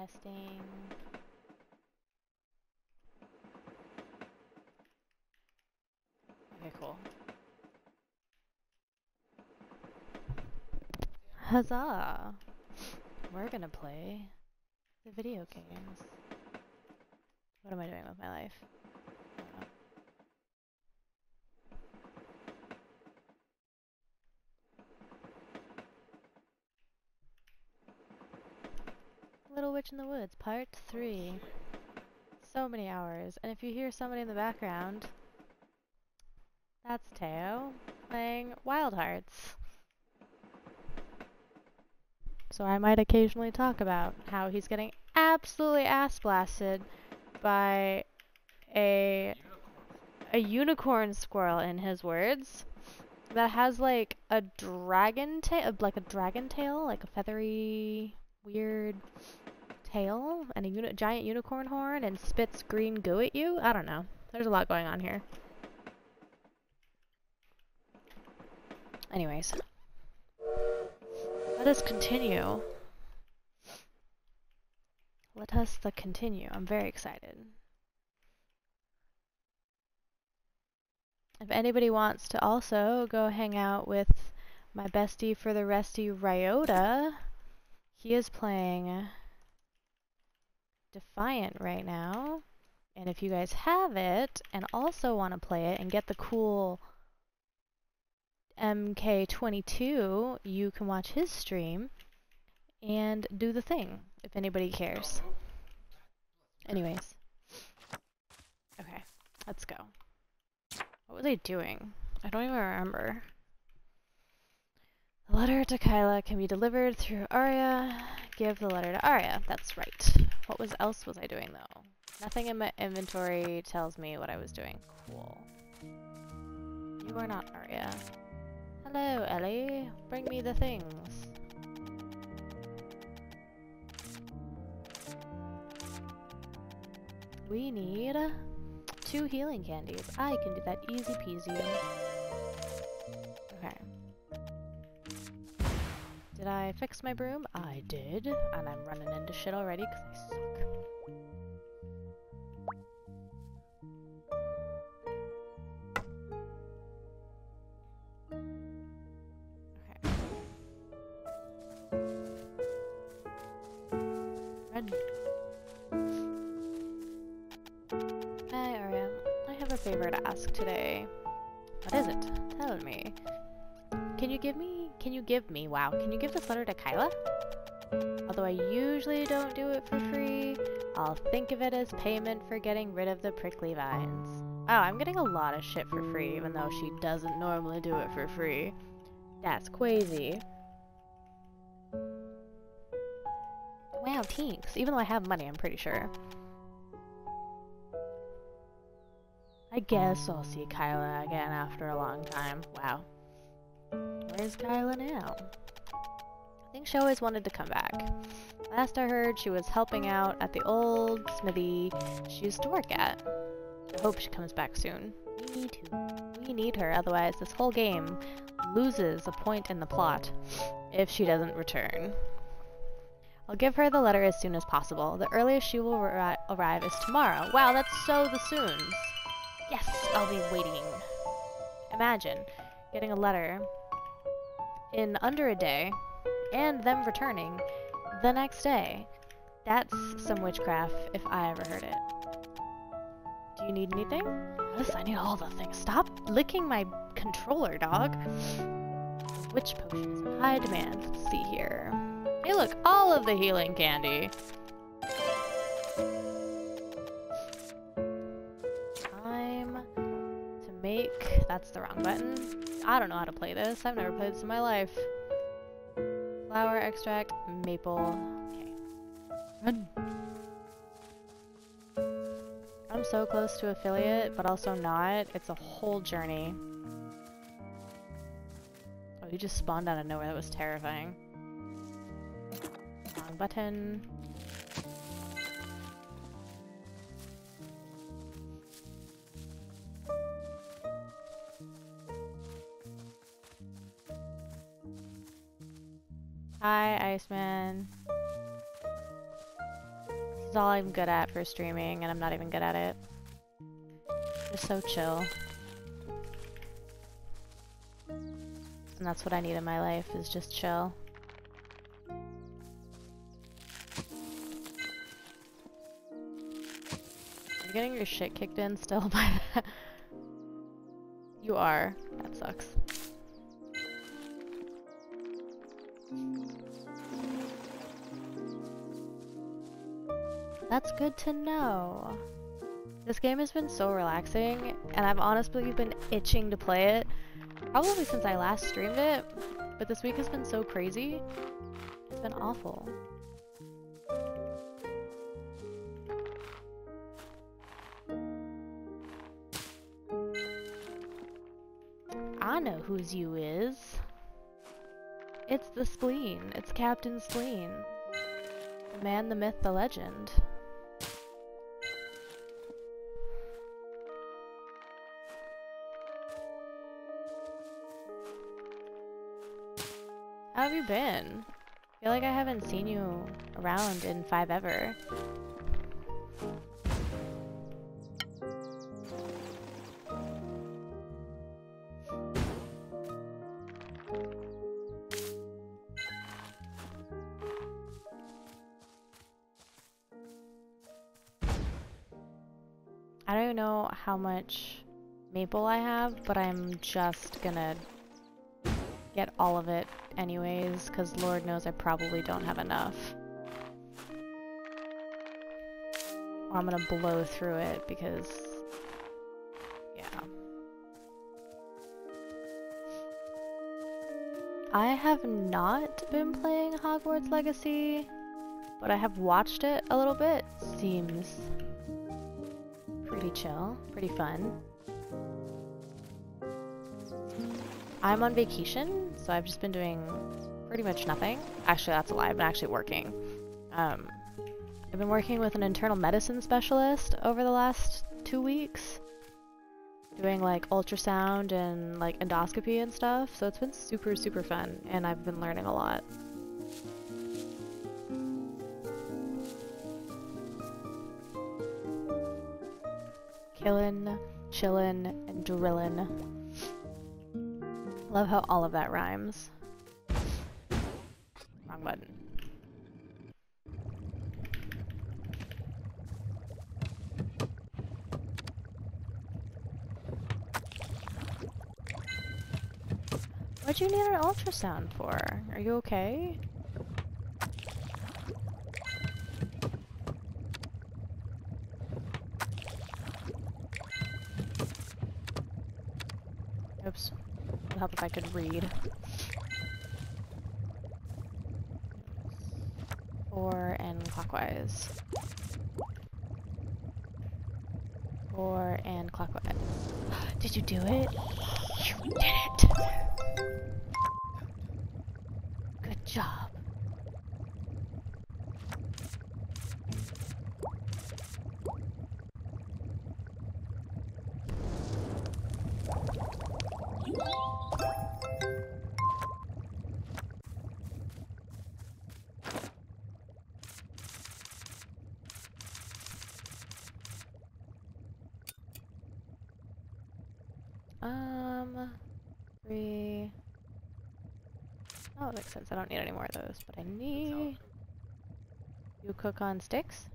Testing. Okay, cool. Huzzah! We're gonna play the video games. What am I doing with my life? In the Woods, Part 3. So many hours. And if you hear somebody in the background, that's Teo playing Wild Hearts. So I might occasionally talk about how he's getting absolutely ass blasted by a a unicorn squirrel in his words that has like a dragon tail like a dragon tail like a feathery weird tail and a uni giant unicorn horn and spits green goo at you? I don't know. There's a lot going on here. Anyways. Let us continue. Let us the continue. I'm very excited. If anybody wants to also go hang out with my bestie for the resty Ryota, he is playing Defiant right now. And if you guys have it and also want to play it and get the cool MK22, you can watch his stream and do the thing if anybody cares. Anyways. Okay, let's go. What were they doing? I don't even remember. The letter to Kyla can be delivered through Arya. Give the letter to Arya. That's right. What was else was I doing though? Nothing in my inventory tells me what I was doing. Cool. You are not Arya. Hello, Ellie. Bring me the things. We need two healing candies. I can do that easy peasy. Did I fix my broom? I did. And I'm running into shit already because I suck. Hi, Arya. I have a favor to ask today. What is it? Tell me. Can you give me, can you give me, wow, can you give this letter to Kyla? Although I usually don't do it for free, I'll think of it as payment for getting rid of the prickly vines. Oh, I'm getting a lot of shit for free, even though she doesn't normally do it for free. That's crazy. Wow, thanks. Even though I have money, I'm pretty sure. I guess I'll see Kyla again after a long time. Wow. Where's Kyla now? I think she always wanted to come back. Last I heard, she was helping out at the old smithy she used to work at. I hope she comes back soon. We need to. We need her, otherwise this whole game loses a point in the plot if she doesn't return. I'll give her the letter as soon as possible. The earliest she will arrive is tomorrow. Wow, that's so the soons. Yes, I'll be waiting. Imagine getting a letter in under a day and them returning the next day. That's some witchcraft if I ever heard it. Do you need anything? Yes, I need all the things. Stop licking my controller, dog. Witch potions high demand. Let's see here. Hey, look, all of the healing candy. That's the wrong button. I don't know how to play this. I've never played this in my life. Flower extract, maple. Okay. Run. I'm so close to affiliate, but also not. It's a whole journey. Oh, you just spawned out of nowhere. That was terrifying. Wrong button. Hi, Iceman. This is all I'm good at for streaming, and I'm not even good at it. Just so chill. And that's what I need in my life, is just chill. You getting your shit kicked in still by that? You are. That sucks. That's good to know. This game has been so relaxing, and I've honestly been itching to play it, probably since I last streamed it, but this week has been so crazy. It's been awful. I know whose you is. It's the spleen. It's Captain Spleen. The man, the myth, the legend. How have you been? I feel like I haven't seen you around in five ever. I don't know how much maple I have, but I'm just gonna get all of it anyways, because Lord knows I probably don't have enough. Or I'm gonna blow through it because, yeah. I have not been playing Hogwarts Legacy, but I have watched it a little bit. Seems pretty chill, pretty fun. I'm on vacation, so I've just been doing pretty much nothing. Actually, that's a lie. I've been actually working. Um, I've been working with an internal medicine specialist over the last two weeks, doing like ultrasound and like endoscopy and stuff. So it's been super, super fun, and I've been learning a lot. Killin', chillin', and drillin'. Love how all of that rhymes. Wrong button. What'd you need an ultrasound for? Are you okay? Oops. Would help if I could read. Four and clockwise. Four and clockwise. Did you do it? Need any those, but I need. You cook on sticks?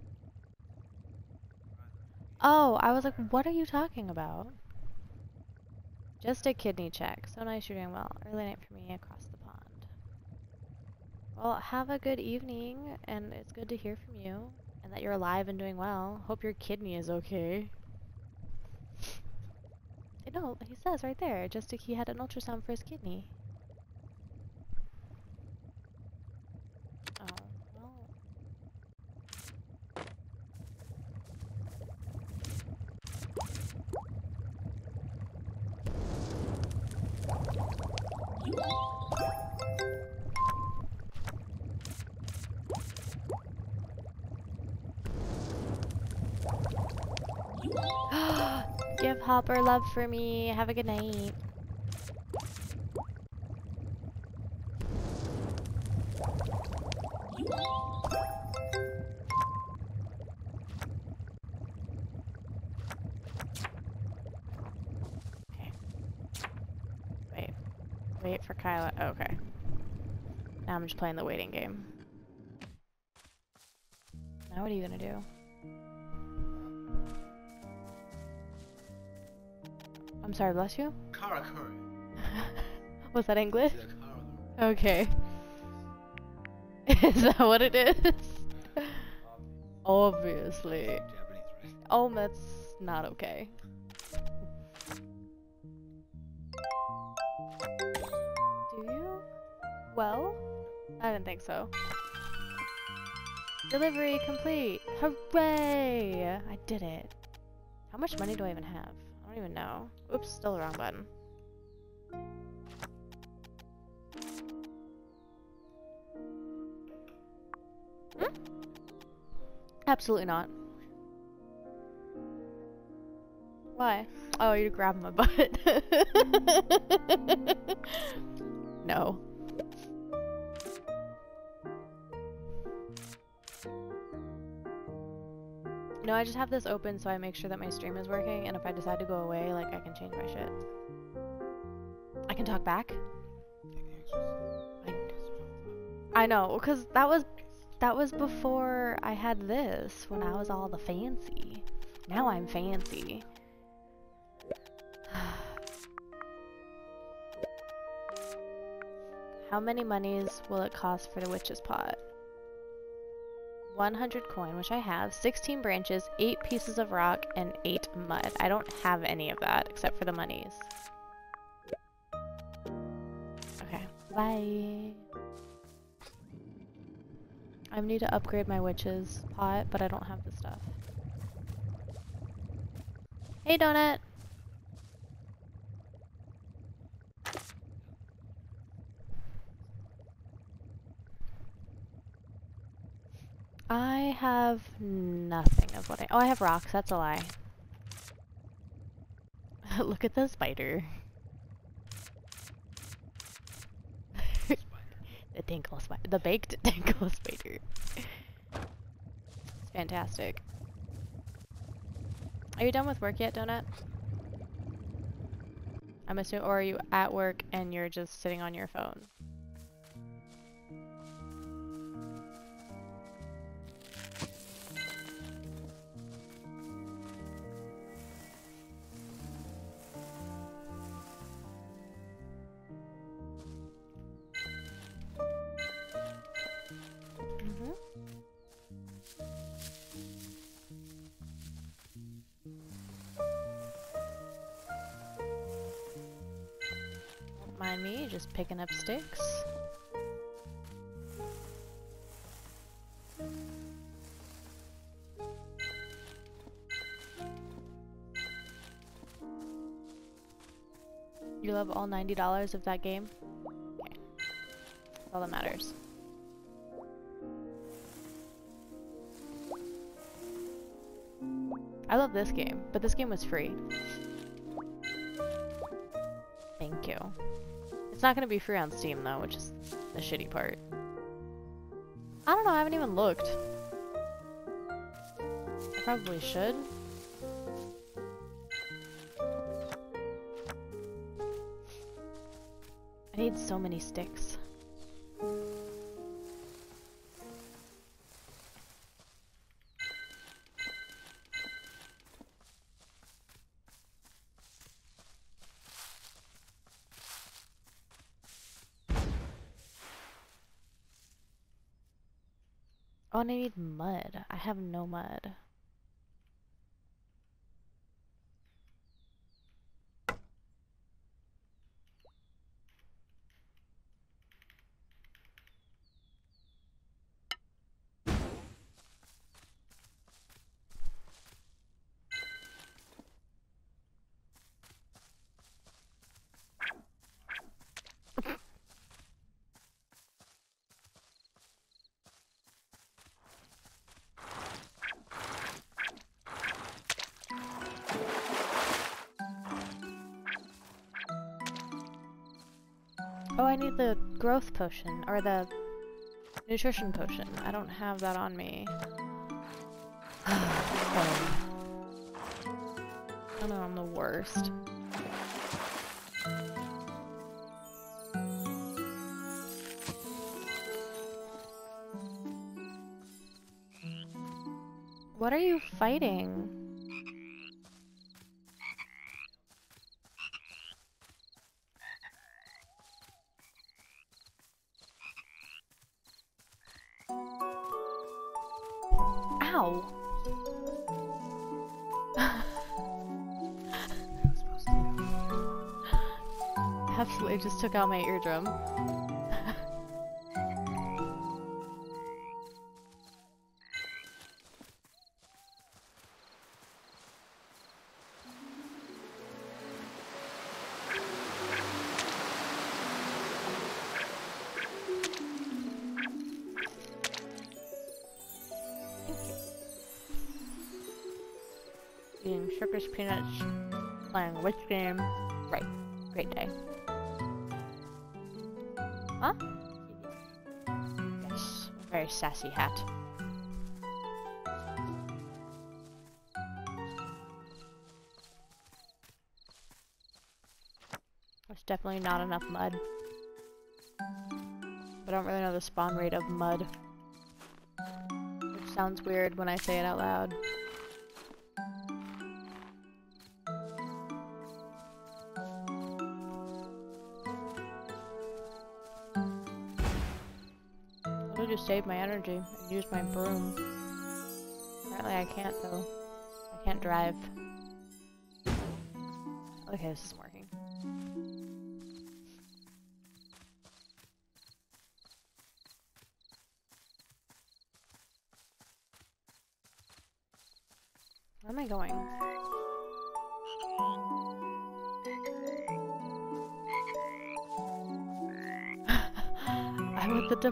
Oh, I was like, what are you talking about? Just a kidney check. So nice you're doing well. Early night for me across the pond. Well, have a good evening, and it's good to hear from you, and that you're alive and doing well. Hope your kidney is okay. No, he says right there, just he had an ultrasound for his kidney. or love for me. Have a good night. Okay. Wait. Wait for Kyla. Oh, okay. Now I'm just playing the waiting game. Now what are you gonna do? Sorry, bless you? Karakuri. Was that English? It's a Karakuri. Okay. is that what it is? Obviously. Oh, that's not okay. Do you? Well, I didn't think so. Delivery complete! Hooray! I did it. How much money do I even have? I don't even know. Oops, still the wrong button. Hmm? Absolutely not. Why? Oh, you grabbed my butt. no. No, I just have this open so I make sure that my stream is working, and if I decide to go away, like, I can change my shit. I can talk back? I, know, because that was that was before I had this, when I was all the fancy. Now I'm fancy. How many monies will it cost for the witch's pot? 100 coin, which I have, 16 branches, 8 pieces of rock, and 8 mud. I don't have any of that except for the monies. Okay, bye. I need to upgrade my witch's pot, but I don't have the stuff. Hey, Donut! I have nothing of what I- oh, I have rocks, that's a lie. Look at the spider. the dinkle spider. The baked dinkle spider. It's fantastic. Are you done with work yet, Donut? I'm assuming, or are you at work and you're just sitting on your phone? Picking up sticks. You love all $90 of that game? Okay. That's all that matters. I love this game, but this game was free. Thank you. It's not gonna be free on Steam though, which is the shitty part. I don't know, I haven't even looked. I probably should. I need so many sticks. Mud. I have no mud. need the growth potion, or the nutrition potion. I don't have that on me. oh. I know, I'm the worst. What are you fighting? Took out my eardrum. Eating sugar peanuts, playing which game? Right, great day. Sassy hat. There's definitely not enough mud. I don't really know the spawn rate of mud. Which sounds weird when I say it out loud. Save my energy and use my broom. Apparently I can't though. I can't drive. Okay, this is working.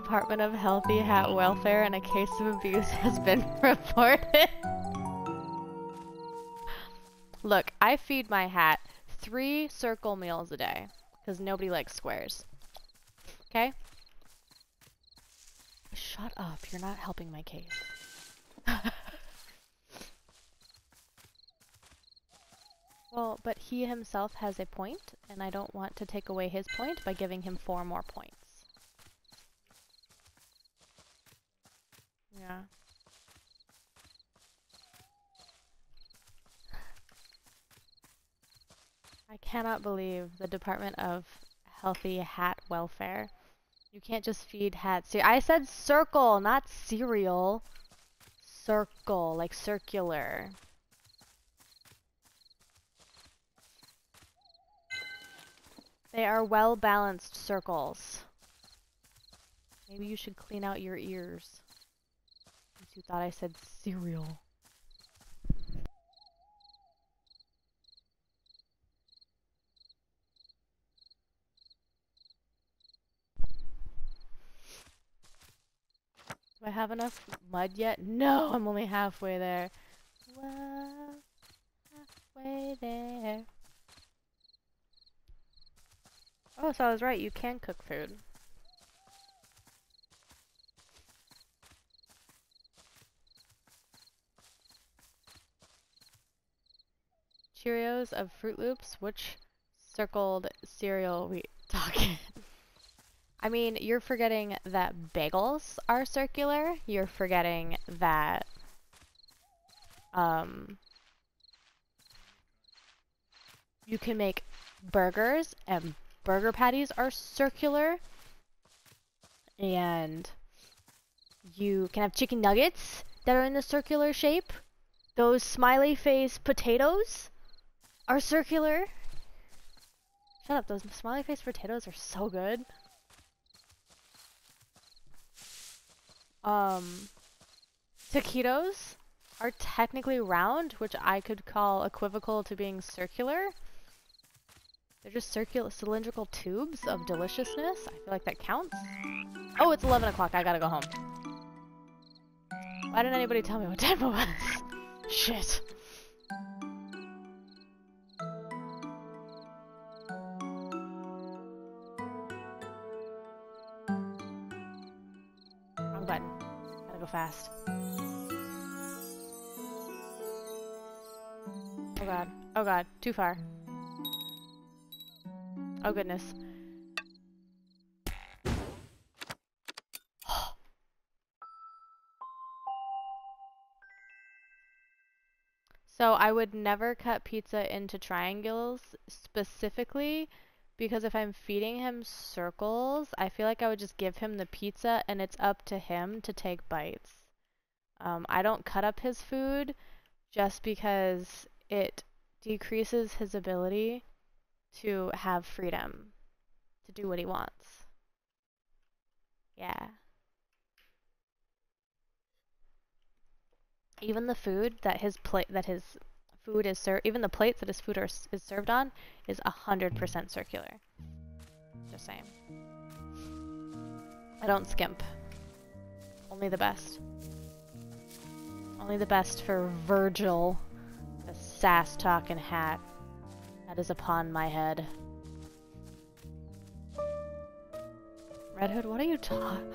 Department of Healthy Hat Welfare and a case of abuse has been reported. Look, I feed my hat three circle meals a day because nobody likes squares. Okay? Shut up, you're not helping my case. well, but he himself has a point, and I don't want to take away his point by giving him four more points. Yeah. I cannot believe the Department of Healthy Hat Welfare. You can't just feed hats. I said circle, not cereal. Circle, like circular. They are well balanced circles. Maybe you should clean out your ears. You thought I said cereal. Do I have enough mud yet? No, I'm only halfway there. Halfway there. Oh, so I was right, you can cook food. Cheerios of Fruit Loops, which circled cereal we talking? I mean, you're forgetting that bagels are circular. You're forgetting that um, you can make burgers and burger patties are circular. And you can have chicken nuggets that are in the circular shape. Those smiley face potatoes are circular. Shut up, those smiley face potatoes are so good. Um, taquitos are technically round, which I could call equivocal to being circular. They're just circular, cylindrical tubes of deliciousness. I feel like that counts. Oh, it's 11 o'clock. I gotta go home. Why didn't anybody tell me what time it was? Shit. Gotta go fast. Oh god. Oh god. Too far. Oh goodness. So I would never cut pizza into triangles specifically because if I'm feeding him circles, I feel like I would just give him the pizza and it's up to him to take bites. Um, I don't cut up his food just because it decreases his ability to have freedom to do what he wants. Yeah. Even the food that his plate that his food is served, even the plates that his food are, is served on, is a hundred percent circular. Just saying. I don't skimp. Only the best. Only the best for Virgil, the sass talking hat that is upon my head. Red Hood, what are you talking?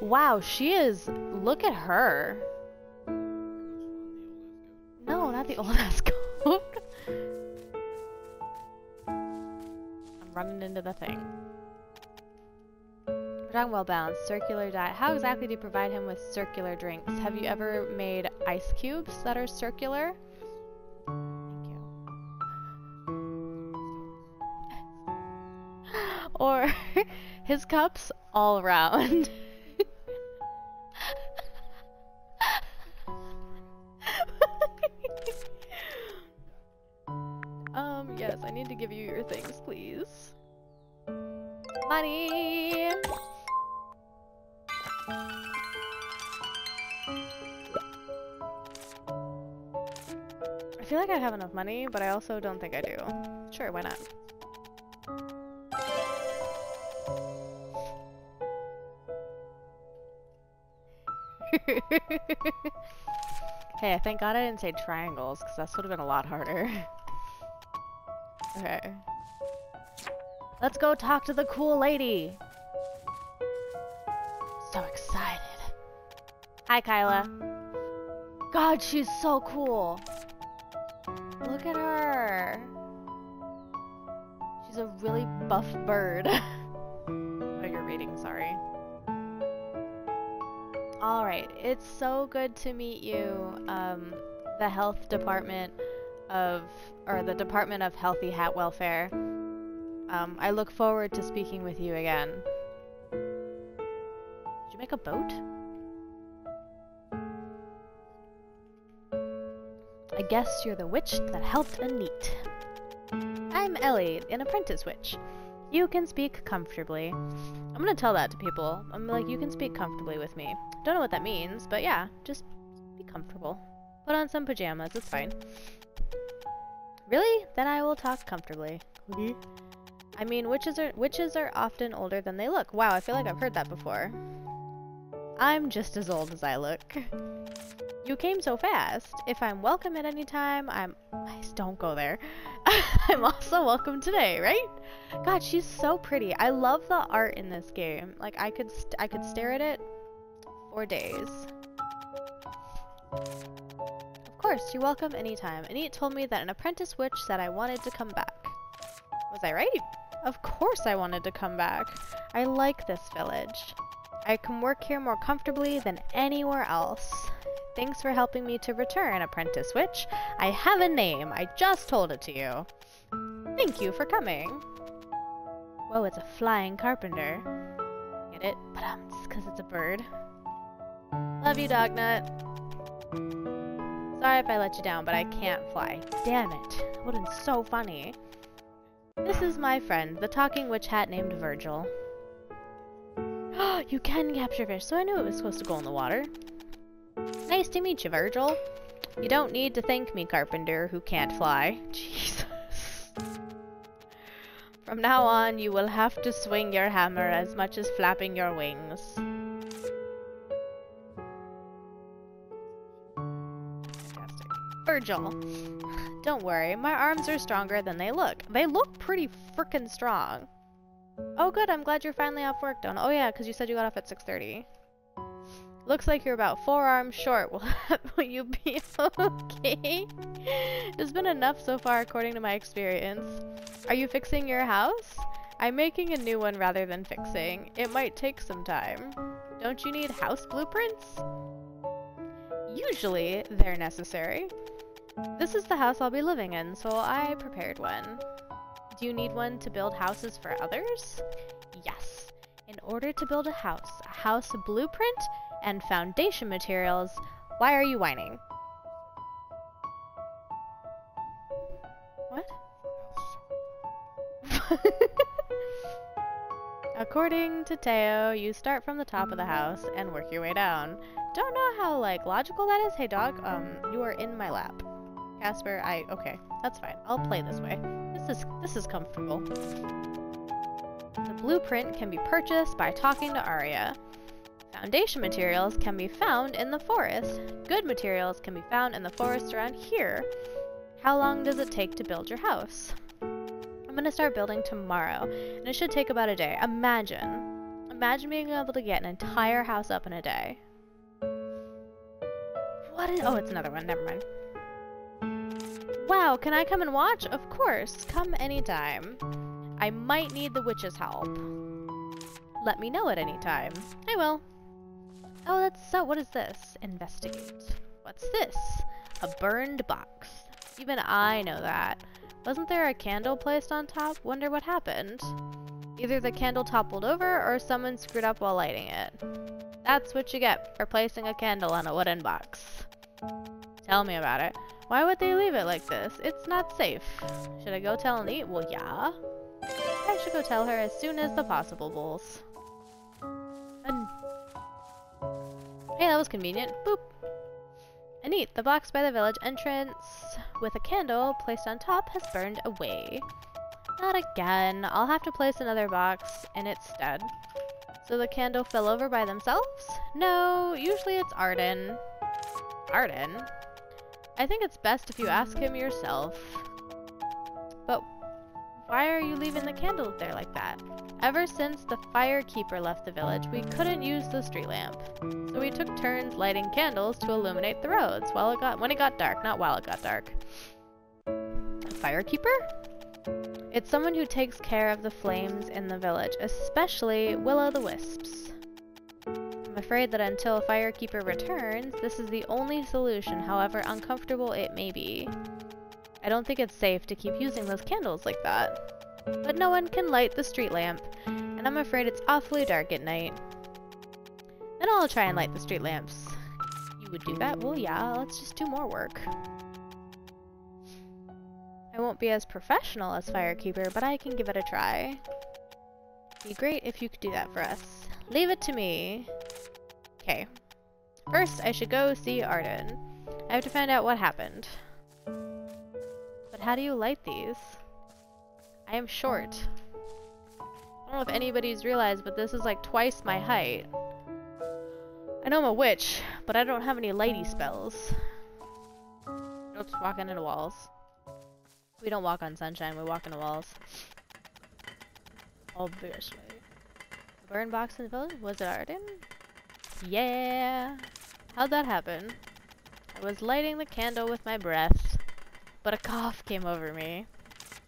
wow, she is. Look at her. No, not the old ass running into the thing. Strong, well balanced, circular diet. How exactly do you provide him with circular drinks? Have you ever made ice cubes that are circular? Thank you. or his cups all around. to give you your things, please. Money! I feel like I have enough money, but I also don't think I do. Sure, why not? hey, I thank god I didn't say triangles, because that would have been a lot harder. okay. Let's go talk to the cool lady! So excited. Hi, Kyla. God, she's so cool. Look at her. She's a really buff bird. oh, you're reading, sorry. Alright, it's so good to meet you, um, the health department of, or the Department of Healthy Hat Welfare. Um, I look forward to speaking with you again. Did you make a boat? I guess you're the witch that helped Anit. I'm Ellie, an apprentice witch. You can speak comfortably. I'm gonna tell that to people. I'm like, you can speak comfortably with me. Don't know what that means, but yeah, just be comfortable. Put on some pajamas, it's fine. Really? Then I will talk comfortably. I mean, witches are witches are often older than they look. Wow, I feel like I've heard that before. I'm just as old as I look. You came so fast. If I'm welcome at any time, I'm... I don't go there. I'm also welcome today, right? God, she's so pretty. I love the art in this game. Like, I could I could stare at it for days. Of course, you're welcome anytime. Anit told me that an apprentice witch said I wanted to come back. Was I right? Of course I wanted to come back. I like this village. I can work here more comfortably than anywhere else. Thanks for helping me to return, Apprentice Witch. I have a name. I just told it to you. Thank you for coming. Whoa, it's a flying carpenter. Get it? But um, because it's a bird. Love you, Dognut. Sorry if I let you down, but I can't fly. Damn it. That would have been so funny. This is my friend, the talking witch hat named Virgil. you can capture fish, so I knew it was supposed to go in the water. Nice to meet you, Virgil. You don't need to thank me, Carpenter, who can't fly. Jesus. From now on, you will have to swing your hammer as much as flapping your wings. Virgil. Don't worry, my arms are stronger than they look. They look pretty freaking strong. Oh good, I'm glad you're finally off work, Don. Oh yeah, because you said you got off at 6.30. Looks like you're about four arms short. Will, will you be okay? it's been enough so far according to my experience. Are you fixing your house? I'm making a new one rather than fixing. It might take some time. Don't you need house blueprints? Usually, they're necessary. This is the house I'll be living in, so I prepared one. Do you need one to build houses for others? Yes. In order to build a house, a house blueprint and foundation materials, why are you whining? What? According to Teo, you start from the top of the house and work your way down. Don't know how, like, logical that is. Hey, dog, um, you are in my lap. Casper, I, okay, that's fine. I'll play this way. This is, this is comfortable. The blueprint can be purchased by talking to Arya. Foundation materials can be found in the forest. Good materials can be found in the forest around here. How long does it take to build your house? I'm gonna start building tomorrow, and it should take about a day. Imagine. Imagine being able to get an entire house up in a day. What is- oh, it's another one, never mind. Wow, can I come and watch? Of course, come anytime. I might need the witch's help. Let me know at any time. I will. Oh, that's so, what is this? Investigate. What's this? A burned box. Even I know that. Wasn't there a candle placed on top? Wonder what happened. Either the candle toppled over or someone screwed up while lighting it. That's what you get for placing a candle on a wooden box. Tell me about it. Why would they leave it like this? It's not safe. Should I go tell Anit? Well, yeah. I should go tell her as soon as the possible bulls. And hey, that was convenient. Boop. Anit, the box by the village entrance with a candle placed on top has burned away. Not again. I'll have to place another box in its stead. So the candle fell over by themselves? No, usually it's Arden. Arden? I think it's best if you ask him yourself. But why are you leaving the candle there like that? Ever since the firekeeper left the village, we couldn't use the street lamp. So we took turns lighting candles to illuminate the roads while it got when it got dark, not while it got dark. Firekeeper? It's someone who takes care of the flames in the village, especially Will-o'-the-wisps. I'm afraid that until firekeeper returns, this is the only solution, however uncomfortable it may be. I don't think it's safe to keep using those candles like that. But no one can light the street lamp, and I'm afraid it's awfully dark at night. Then I'll try and light the street lamps. You would do that? Well, yeah, let's just do more work. I won't be as professional as Firekeeper, but I can give it a try. It'd Be great if you could do that for us. Leave it to me. Okay. First, I should go see Arden. I have to find out what happened. But how do you light these? I am short. I don't know if anybody's realized, but this is like twice my height. I know I'm a witch, but I don't have any lighty spells. Oops, walking into the walls. We don't walk on sunshine, we walk into walls. Obviously. Burn box in the village? Was it Arden? Yeah! How'd that happen? I was lighting the candle with my breath, but a cough came over me.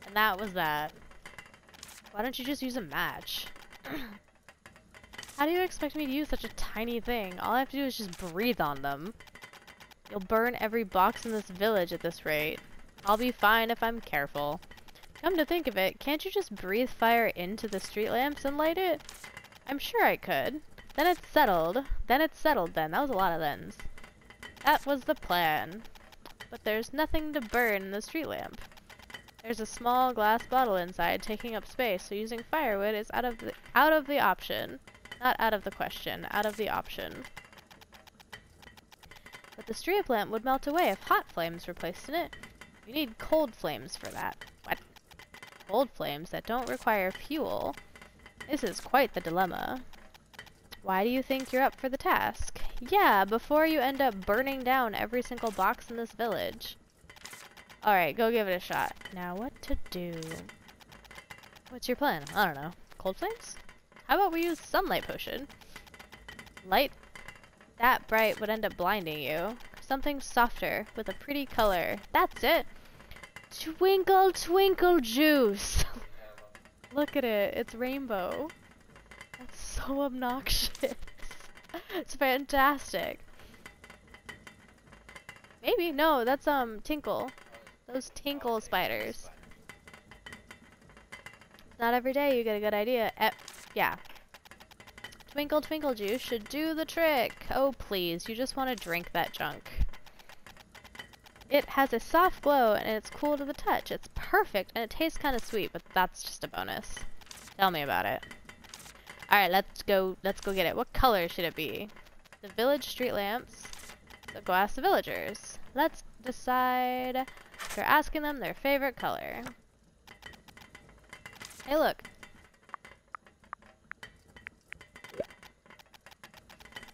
And that was that. Why don't you just use a match? How do you expect me to use such a tiny thing? All I have to do is just breathe on them. You'll burn every box in this village at this rate. I'll be fine if I'm careful. Come to think of it, can't you just breathe fire into the street lamps and light it? I'm sure I could. Then it's settled. Then it's settled then. That was a lot of thens. That was the plan. But there's nothing to burn in the street lamp. There's a small glass bottle inside taking up space, so using firewood is out of the out of the option. Not out of the question, out of the option. But the street lamp would melt away if hot flames were placed in it. You need cold flames for that. What? Cold flames that don't require fuel? This is quite the dilemma. Why do you think you're up for the task? Yeah, before you end up burning down every single box in this village. Alright, go give it a shot. Now what to do? What's your plan? I don't know. Cold flames? How about we use sunlight potion? Light that bright would end up blinding you. Something softer with a pretty color. That's it! Twinkle twinkle juice! Look at it, it's rainbow. So obnoxious. it's fantastic. Maybe. No, that's um Tinkle. Those Tinkle spiders. Not every day you get a good idea. Eh, yeah. Twinkle Twinkle Juice should do the trick. Oh please, you just want to drink that junk. It has a soft glow and it's cool to the touch. It's perfect and it tastes kind of sweet, but that's just a bonus. Tell me about it. Alright, let's go let's go get it. What color should it be? The village street lamps. So go ask the villagers. Let's decide. You're asking them their favorite color. Hey look.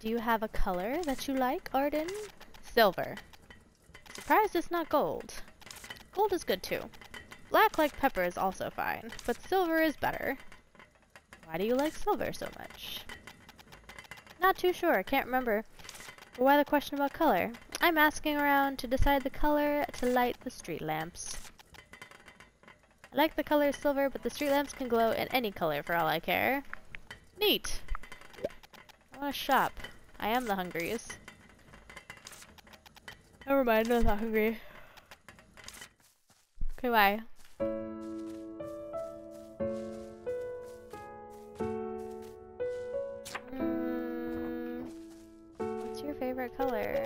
Do you have a color that you like, Arden? Silver. Surprised it's not gold. Gold is good too. Black like pepper is also fine, but silver is better. Why do you like silver so much? Not too sure, I can't remember. why the question about color? I'm asking around to decide the color to light the street lamps. I like the color silver, but the street lamps can glow in any color for all I care. Neat! I want to shop. I am the hungriest. Never mind, I'm not hungry. Okay, bye. Color?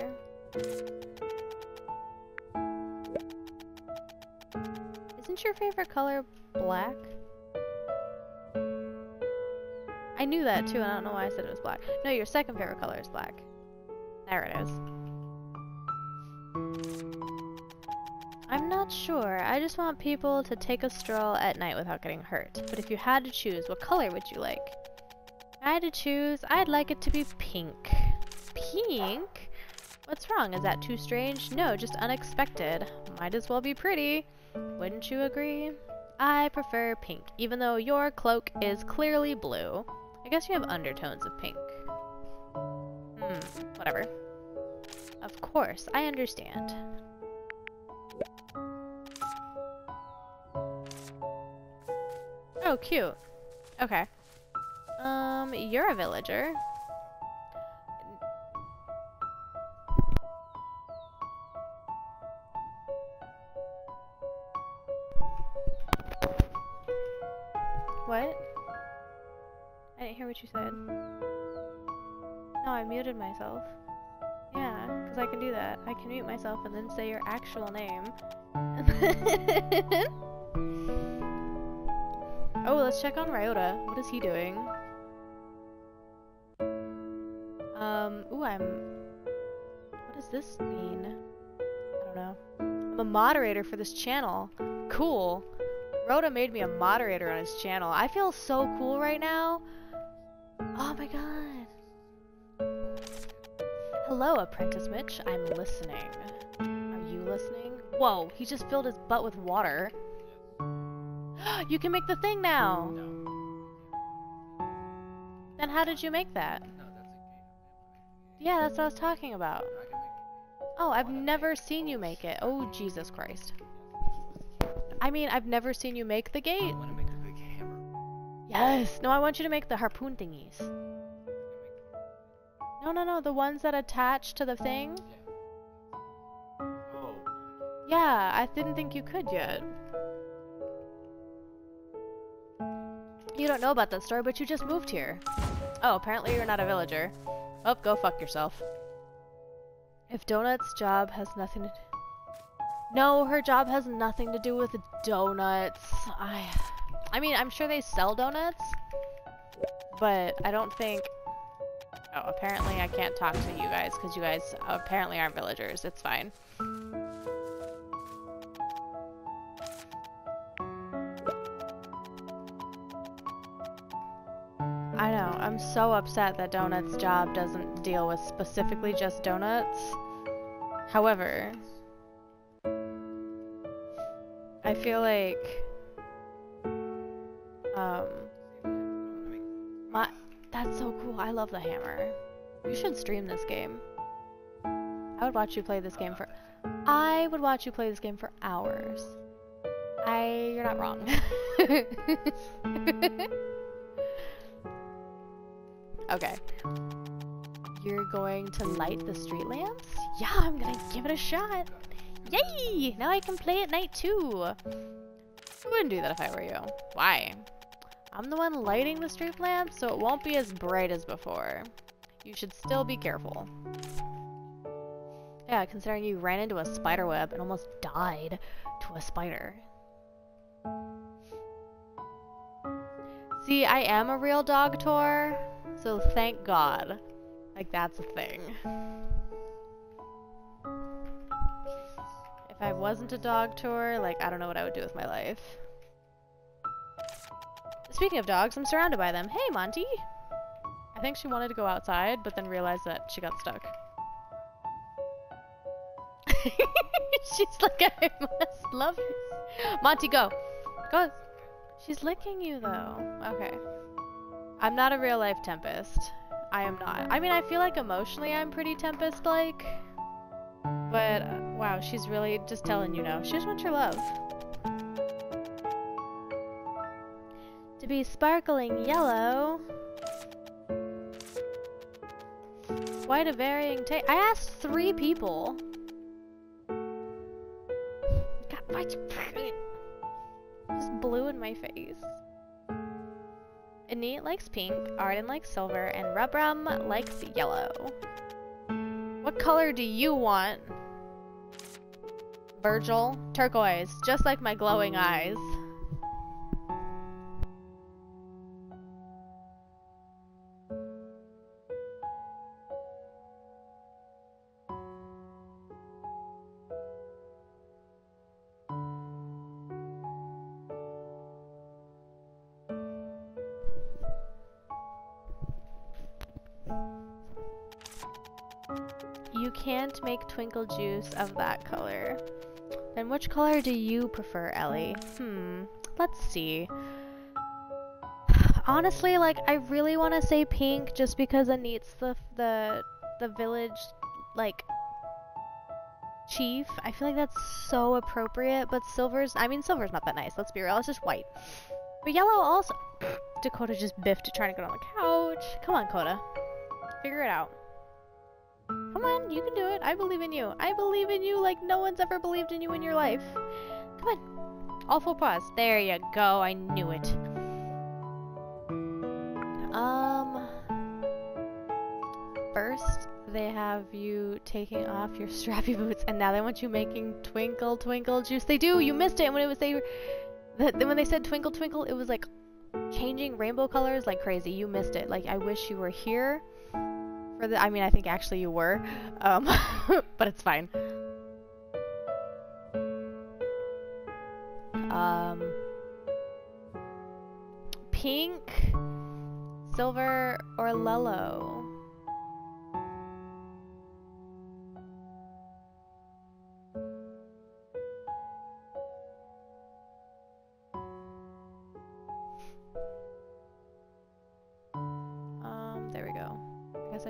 Isn't your favorite color black? I knew that too, and I don't know why I said it was black. No, your second favorite color is black. There it is. I'm not sure. I just want people to take a stroll at night without getting hurt. But if you had to choose, what color would you like? If I had to choose, I'd like it to be pink. Pink? What's wrong? Is that too strange? No, just unexpected. Might as well be pretty. Wouldn't you agree? I prefer pink, even though your cloak is clearly blue. I guess you have undertones of pink. Hmm, whatever. Of course, I understand. Oh, cute. Okay. Um, you're a villager. Myself. Yeah, because I can do that. I can mute myself and then say your actual name. oh, let's check on Ryota. What is he doing? Um, ooh, I'm... What does this mean? I don't know. I'm a moderator for this channel. Cool. Rhoda made me a moderator on his channel. I feel so cool right now. Hello, Apprentice Mitch. I'm listening. Are you listening? Whoa, he just filled his butt with water. you can make the thing now! Then how did you make that? Yeah, that's what I was talking about. Oh, I've never seen you make it. Oh, Jesus Christ. I mean, I've never seen you make the gate. I want to make a big hammer. Yes! No, I want you to make the harpoon thingies. No, no, no, the ones that attach to the uh, thing. Oh. Yeah, I didn't think you could yet. You don't know about that story, but you just moved here. Oh, apparently you're not a villager. Oh, go fuck yourself. If Donut's job has nothing to No, her job has nothing to do with donuts. I I mean, I'm sure they sell donuts, but I don't think Oh, apparently I can't talk to you guys because you guys apparently aren't villagers. It's fine. I know, I'm so upset that Donut's job doesn't deal with specifically just donuts. However, I feel like um my that's so cool. I love the hammer. You should stream this game. I would watch you play this game for I would watch you play this game for hours. I you're not wrong. okay. You're going to light the street lamps? Yeah, I'm gonna give it a shot. Yay! Now I can play at night too. I wouldn't do that if I were you. Why? I'm the one lighting the street lamp, so it won't be as bright as before. You should still be careful. Yeah, considering you ran into a spider web and almost died to a spider. See, I am a real dogtor, so thank God. Like, that's a thing. If I wasn't a dogtor, like, I don't know what I would do with my life. Speaking of dogs, I'm surrounded by them. Hey, Monty! I think she wanted to go outside, but then realized that she got stuck. She's like, I must love you. Monty, go. Go. She's licking you, though. Okay. I'm not a real life Tempest. I am not. I mean, I feel like emotionally I'm pretty Tempest-like. But, uh, wow, she's really just telling you no. She just wants your love. To be sparkling yellow. Quite a varying taste. I asked three people. Why'd you Just blue in my face. Anit likes pink, Arden likes silver, and Rubrum likes yellow. What color do you want? Virgil? Turquoise, just like my glowing eyes. Twinkle juice of that color. Then which color do you prefer, Ellie? Hmm, let's see. Honestly, like, I really want to say pink just because Anit's the, the, the village, like, chief. I feel like that's so appropriate, but silver's, I mean, silver's not that nice, let's be real, it's just white. But yellow also, Dakota just biffed trying to get on the couch. Come on, Coda. Figure it out. Come on, you can do it. I believe in you. I believe in you like no one's ever believed in you in your life. Come on. All full pause. There you go. I knew it. Um. First, they have you taking off your strappy boots, and now they want you making twinkle twinkle juice. They do. You missed it. When it was they, when they said twinkle twinkle, it was like changing rainbow colors like crazy. You missed it. Like I wish you were here for the, I mean, I think actually you were, um, but it's fine. Um, pink, silver, or lello.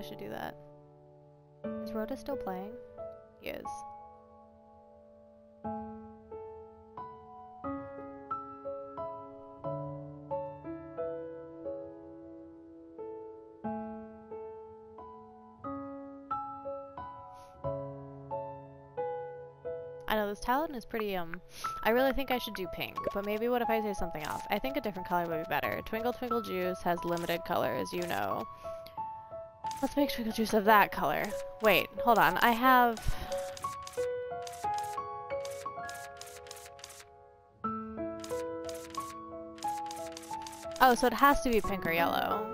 Should do that. Is Rhoda still playing? He is. I know this talent is pretty, um, I really think I should do pink, but maybe what if I say something else? I think a different color would be better. Twinkle Twinkle Juice has limited colors, you know. Let's make Twinkle Juice of that color. Wait, hold on. I have... Oh, so it has to be pink or yellow.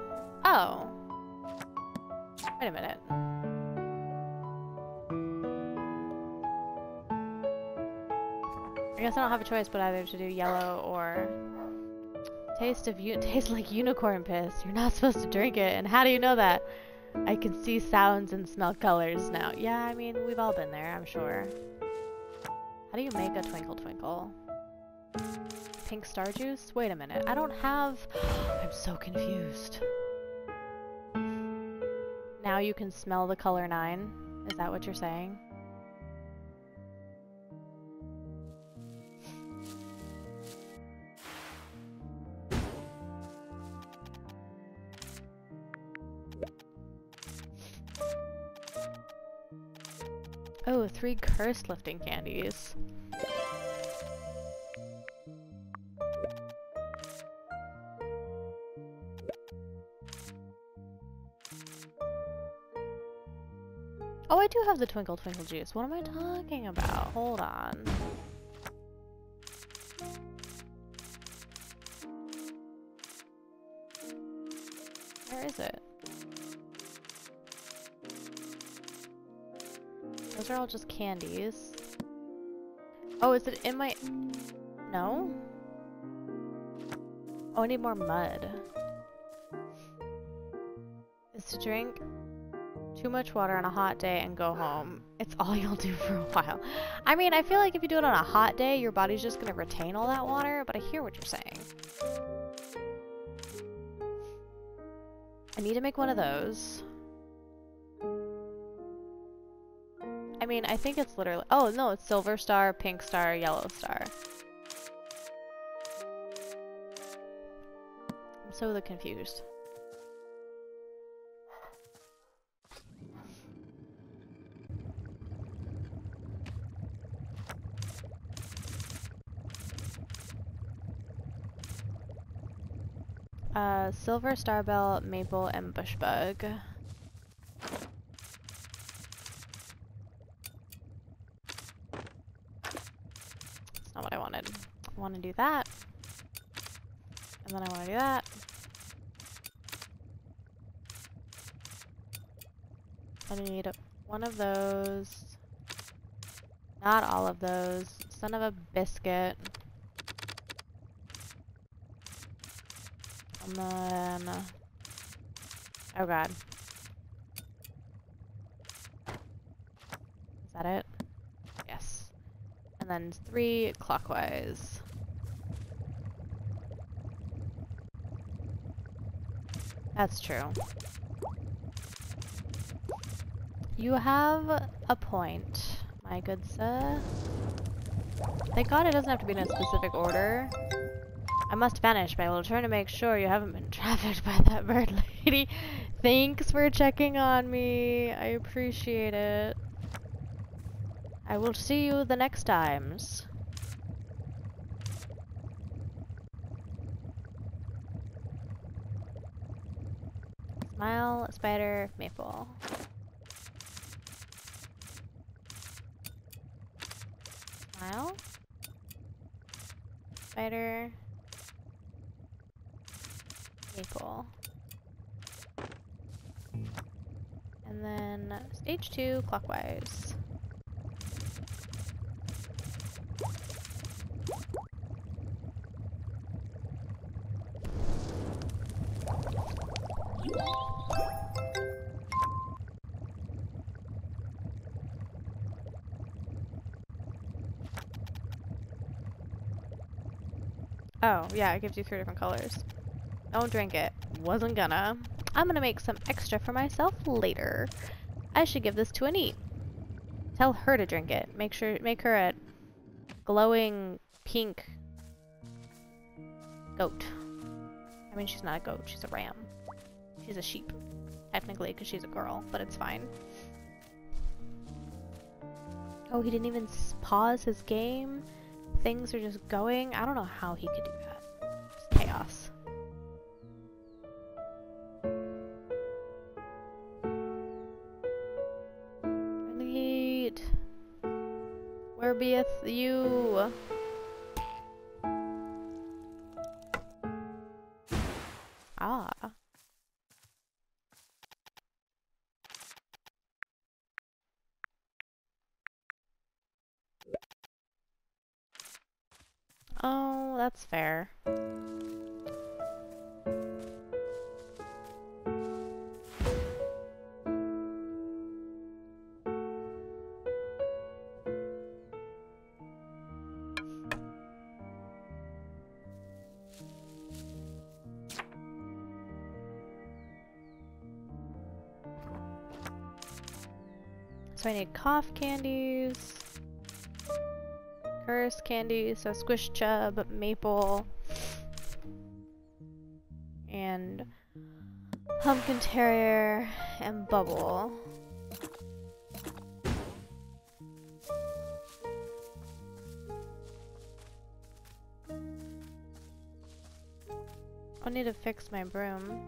Oh. Wait a minute. I guess I don't have a choice but either to do yellow or taste of you taste like unicorn piss. You're not supposed to drink it. And how do you know that? I can see sounds and smell colors now. Yeah, I mean, we've all been there, I'm sure. How do you make a twinkle twinkle? Pink star juice? Wait a minute. I don't have... I'm so confused. Now you can smell the color 9? Is that what you're saying? Three curse lifting candies. Oh, I do have the Twinkle Twinkle juice. What am I talking about? Hold on. All just candies. Oh, is it in my... No? Oh, I need more mud. Is to drink too much water on a hot day and go home. It's all you'll do for a while. I mean, I feel like if you do it on a hot day, your body's just gonna retain all that water, but I hear what you're saying. I need to make one of those. Mean, I think it's literally- oh no, it's silver star, pink star, yellow star. I'm so the confused. Uh, silver starbell, maple, and bushbug. That's not what I wanted. I want do that. And then I want to do that. I need one of those. Not all of those. Son of a biscuit. And then... Oh god. Is that it? Yes. And then three clockwise. That's true. You have a point, my good sir. Thank god it doesn't have to be in a specific order. I must vanish, but I will return to make sure you haven't been trafficked by that bird lady. Thanks for checking on me. I appreciate it. I will see you the next times. Smile, spider, maple. Smile. Spider. Maple. And then stage two clockwise. Yeah, it gives you three different colors. Don't drink it. Wasn't gonna. I'm gonna make some extra for myself later. I should give this to Anit. Tell her to drink it. Make sure, make her a glowing pink goat. I mean, she's not a goat, she's a ram. She's a sheep, technically, because she's a girl, but it's fine. Oh, he didn't even pause his game? Things are just going? I don't know how he could do that. Where beeth you? cough candies, curse candies, so squish chub, maple, and pumpkin terrier, and bubble. I need to fix my broom.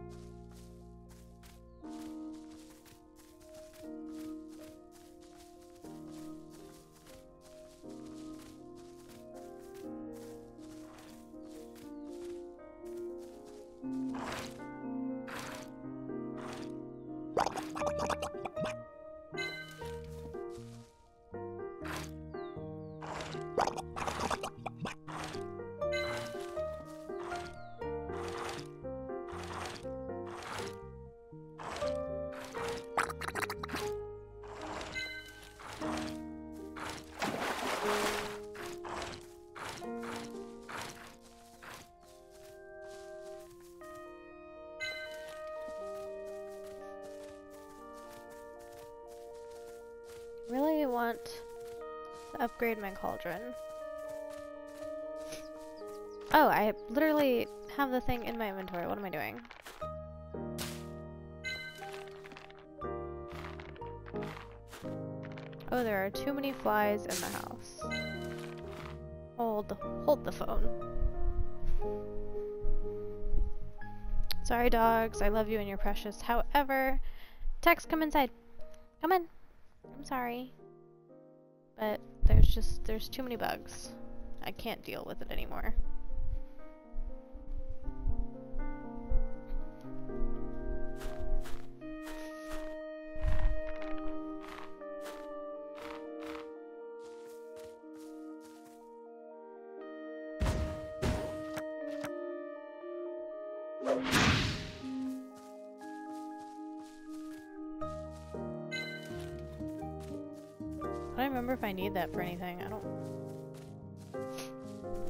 Cauldron. Oh, I literally have the thing in my inventory. What am I doing? Oh, there are too many flies in the house. Hold, hold the phone. Sorry, dogs. I love you and you're precious. However, Tex, come inside. There's too many bugs. I can't deal with it anymore. If I need that for anything. I don't...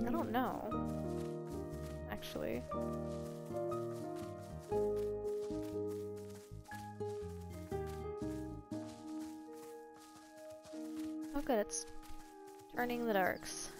I don't know. Actually. Oh good, it's turning the darks.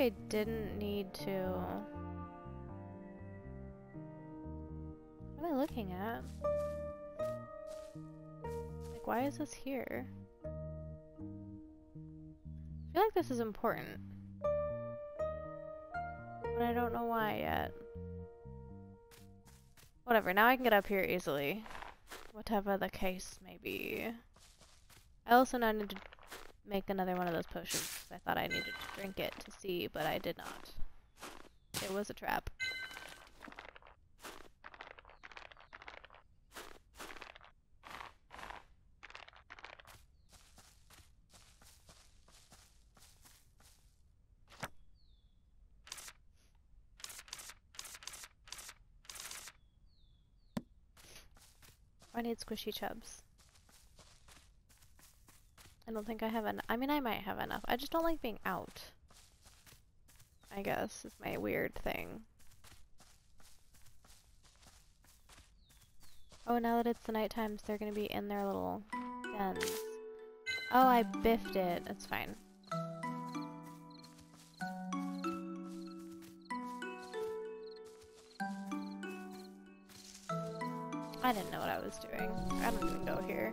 Like I didn't need to... What am I looking at? Like, why is this here? I feel like this is important. But I don't know why yet. Whatever, now I can get up here easily. Whatever the case may be. I also now need to make another one of those potions. I thought I needed to drink it to see, but I did not. It was a trap. I need squishy chubs. I don't think I have enough. I mean, I might have enough. I just don't like being out. I guess is my weird thing. Oh, now that it's the night times, they're gonna be in their little dens. Oh, I biffed it. It's fine. I didn't know what I was doing. I don't even go here.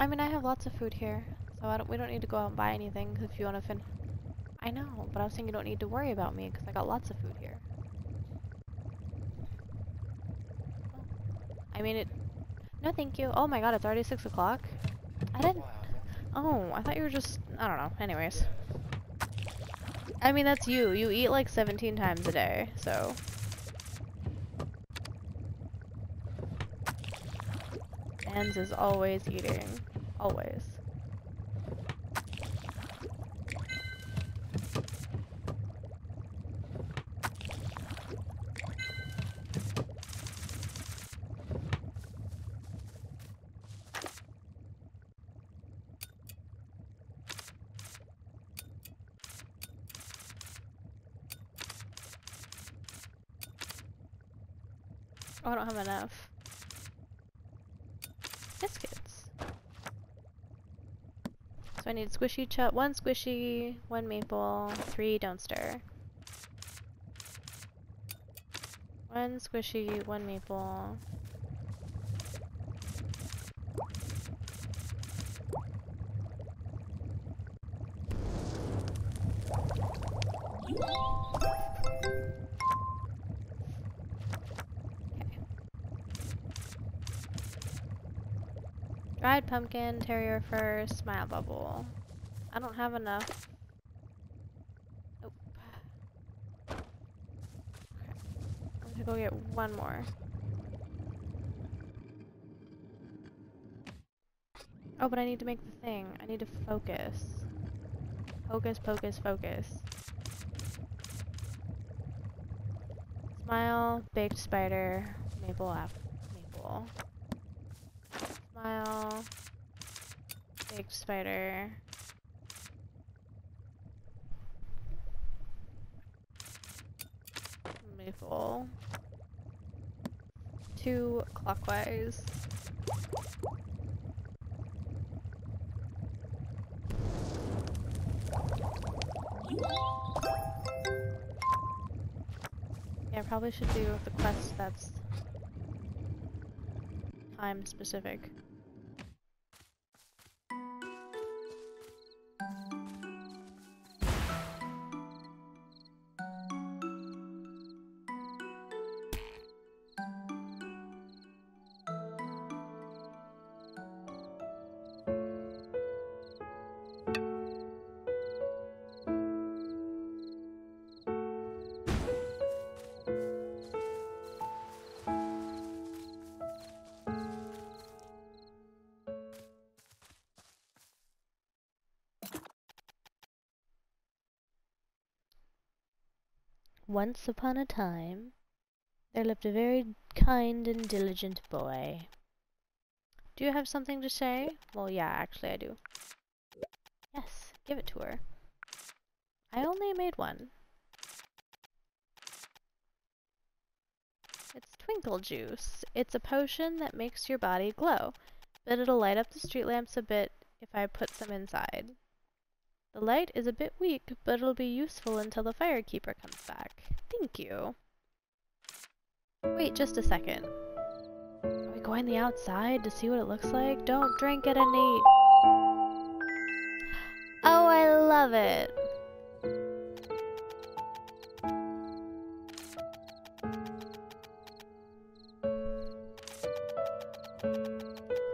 I mean, I have lots of food here, so don't, we don't need to go out and buy anything if you want to fin- I know, but I was saying you don't need to worry about me because I got lots of food here. I mean, it. No, thank you. Oh my god, it's already 6 o'clock? I didn't. Oh, I thought you were just. I don't know. Anyways. I mean, that's you. You eat like 17 times a day, so. Ans is always eating. Always. Oh, I don't have enough. Biscuits. Squishy chut, one squishy, one maple, three don't stir. One squishy, one maple. Dried pumpkin, terrier fur, smile bubble. I don't have enough. Nope. Okay. I'm gonna go get one more. Oh, but I need to make the thing. I need to focus. Focus, focus, focus. Smile, baked spider, maple apple, maple. Smile, baked spider. Maple. Two clockwise. Yeah, I probably should do the quest that's time specific. Once upon a time, there lived a very kind and diligent boy. Do you have something to say? Well, yeah, actually I do. Yes, give it to her. I only made one. It's Twinkle Juice. It's a potion that makes your body glow, but it'll light up the street lamps a bit if I put some inside. The light is a bit weak, but it'll be useful until the firekeeper comes back. Thank you. Wait just a second. Are we going the outside to see what it looks like? Don't drink it and eat. Oh, I love it.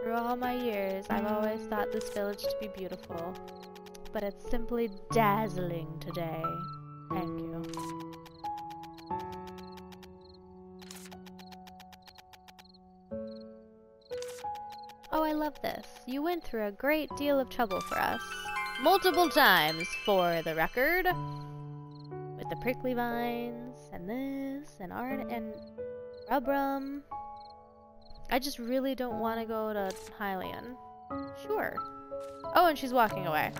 Through all my years, I've always thought this village to be beautiful, but it's simply dazzling today. Thank you. Oh, I love this. You went through a great deal of trouble for us. Multiple times, for the record. With the prickly vines, and this, and Arn, and Rubrum. I just really don't want to go to Hylian. Sure. Oh, and she's walking away.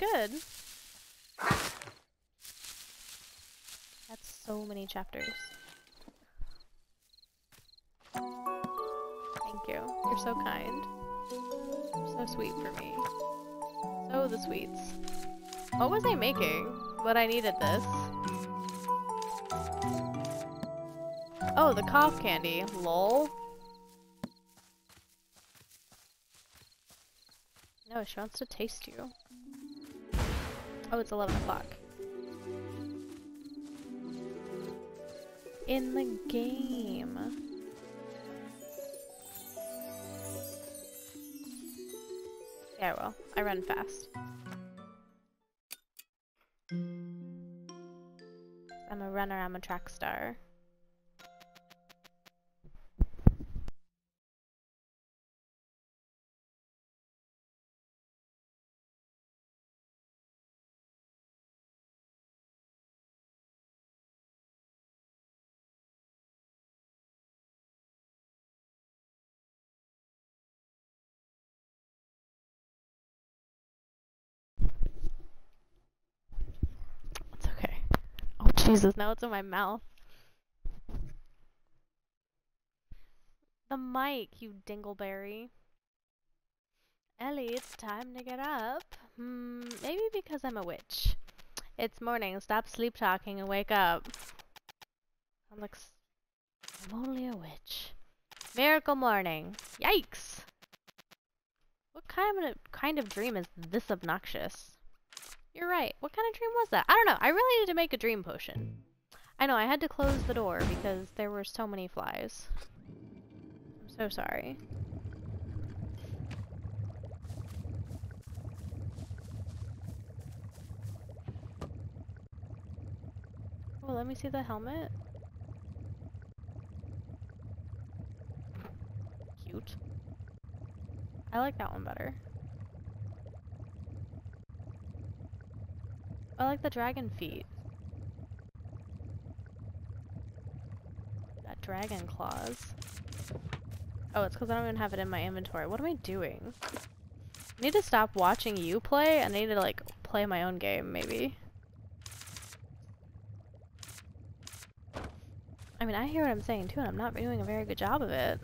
Good. That's so many chapters. Thank you. You're so kind. You're so sweet for me. So the sweets. What was I making? But I needed this. Oh, the cough candy. Lol. No, she wants to taste you. Oh, it's 11 o'clock. In the game. Yeah, well, I run fast. I'm a runner, I'm a track star. Jesus, now it's in my mouth. The mic, you dingleberry. Ellie, it's time to get up. Hmm, maybe because I'm a witch. It's morning, stop sleep talking and wake up. I'm like, I'm only a witch. Miracle morning. Yikes! What kind of kind of dream is this obnoxious? You're right. What kind of dream was that? I don't know. I really need to make a dream potion. I know, I had to close the door because there were so many flies. I'm so sorry. Oh, let me see the helmet. Cute. I like that one better. I like the dragon feet. That dragon claws. Oh, it's because I don't even have it in my inventory. What am I doing? I need to stop watching you play and I need to like play my own game, maybe. I mean, I hear what I'm saying too, and I'm not doing a very good job of it.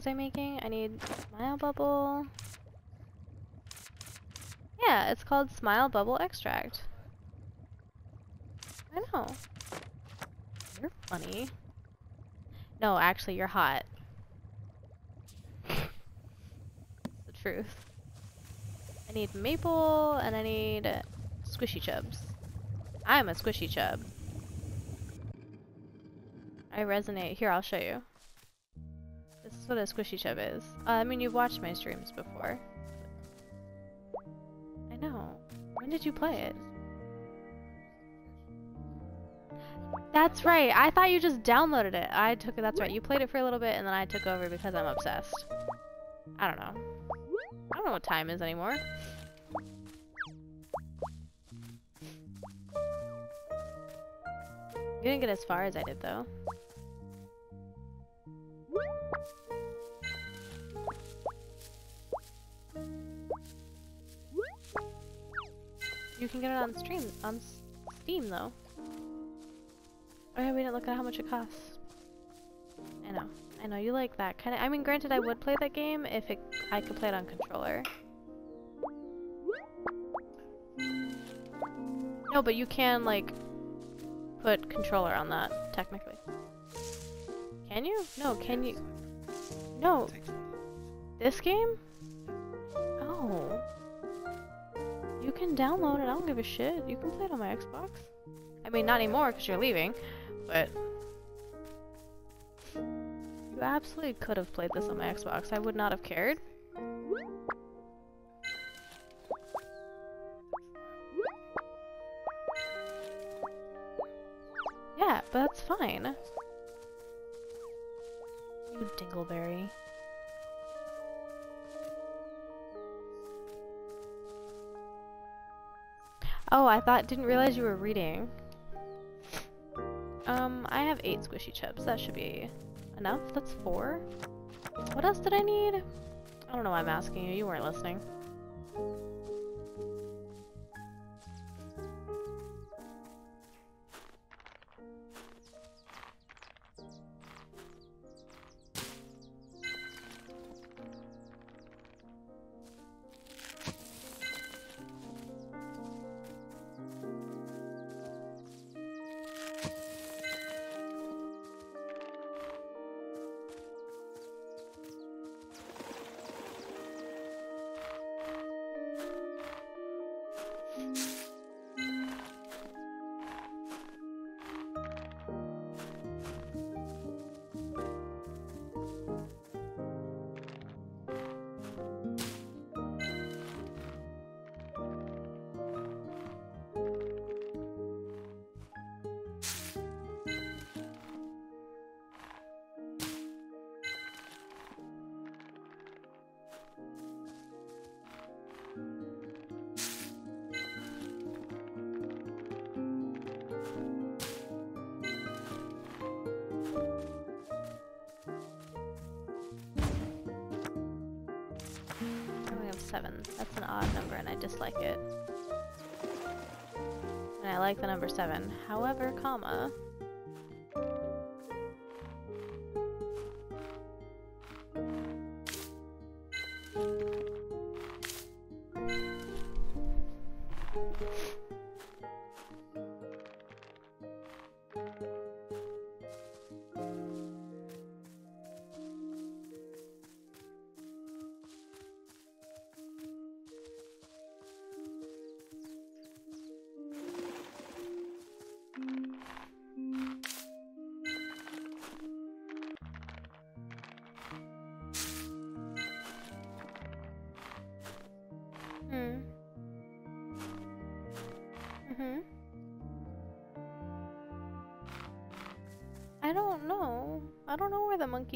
Was I making? I need smile bubble. Yeah, it's called smile bubble extract. I know. You're funny. No, actually, you're hot. the truth. I need maple and I need squishy chubs. I'm a squishy chub. I I resonate. Here, I'll show you. What a squishy chub is. Uh, I mean, you've watched my streams before. I know. When did you play it? That's right. I thought you just downloaded it. I took it. That's right. You played it for a little bit, and then I took over because I'm obsessed. I don't know. I don't know what time is anymore. You didn't get as far as I did, though. You can get it on stream on Steam though. Oh yeah, we didn't look at how much it costs. I know, I know you like that kind of. I mean, granted, I would play that game if it I could play it on controller. No, but you can like put controller on that technically. Can you? No, can you? No, this game? Oh. You can download it, I don't give a shit. You can play it on my Xbox. I mean, not anymore because you're leaving, but... You absolutely could have played this on my Xbox. I would not have cared. Yeah, but that's fine. You dingleberry. Oh, I thought didn't realize you were reading. Um, I have eight squishy chips. That should be enough. That's four. What else did I need? I don't know why I'm asking you. You weren't listening. Seven. That's an odd number and I dislike it. And I like the number seven. However, comma.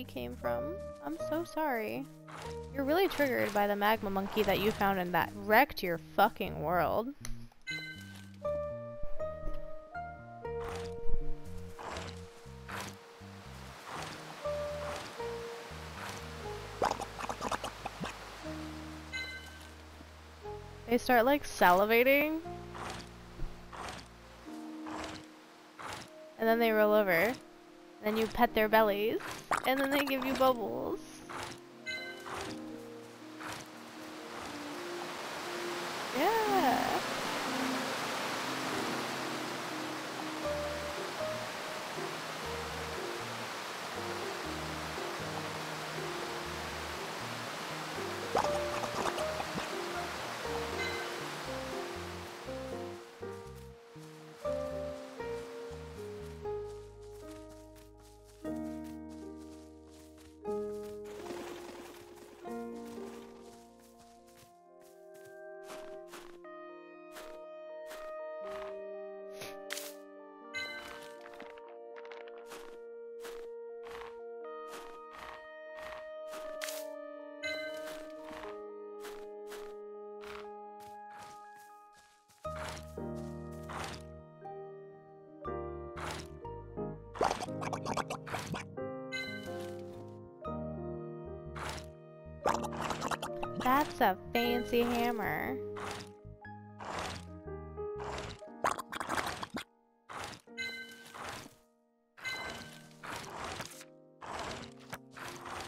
Came from. I'm so sorry. You're really triggered by the magma monkey that you found and that wrecked your fucking world. They start like salivating. And then they roll over. Then you pet their bellies. And then they give you bubbles. That's a fancy hammer.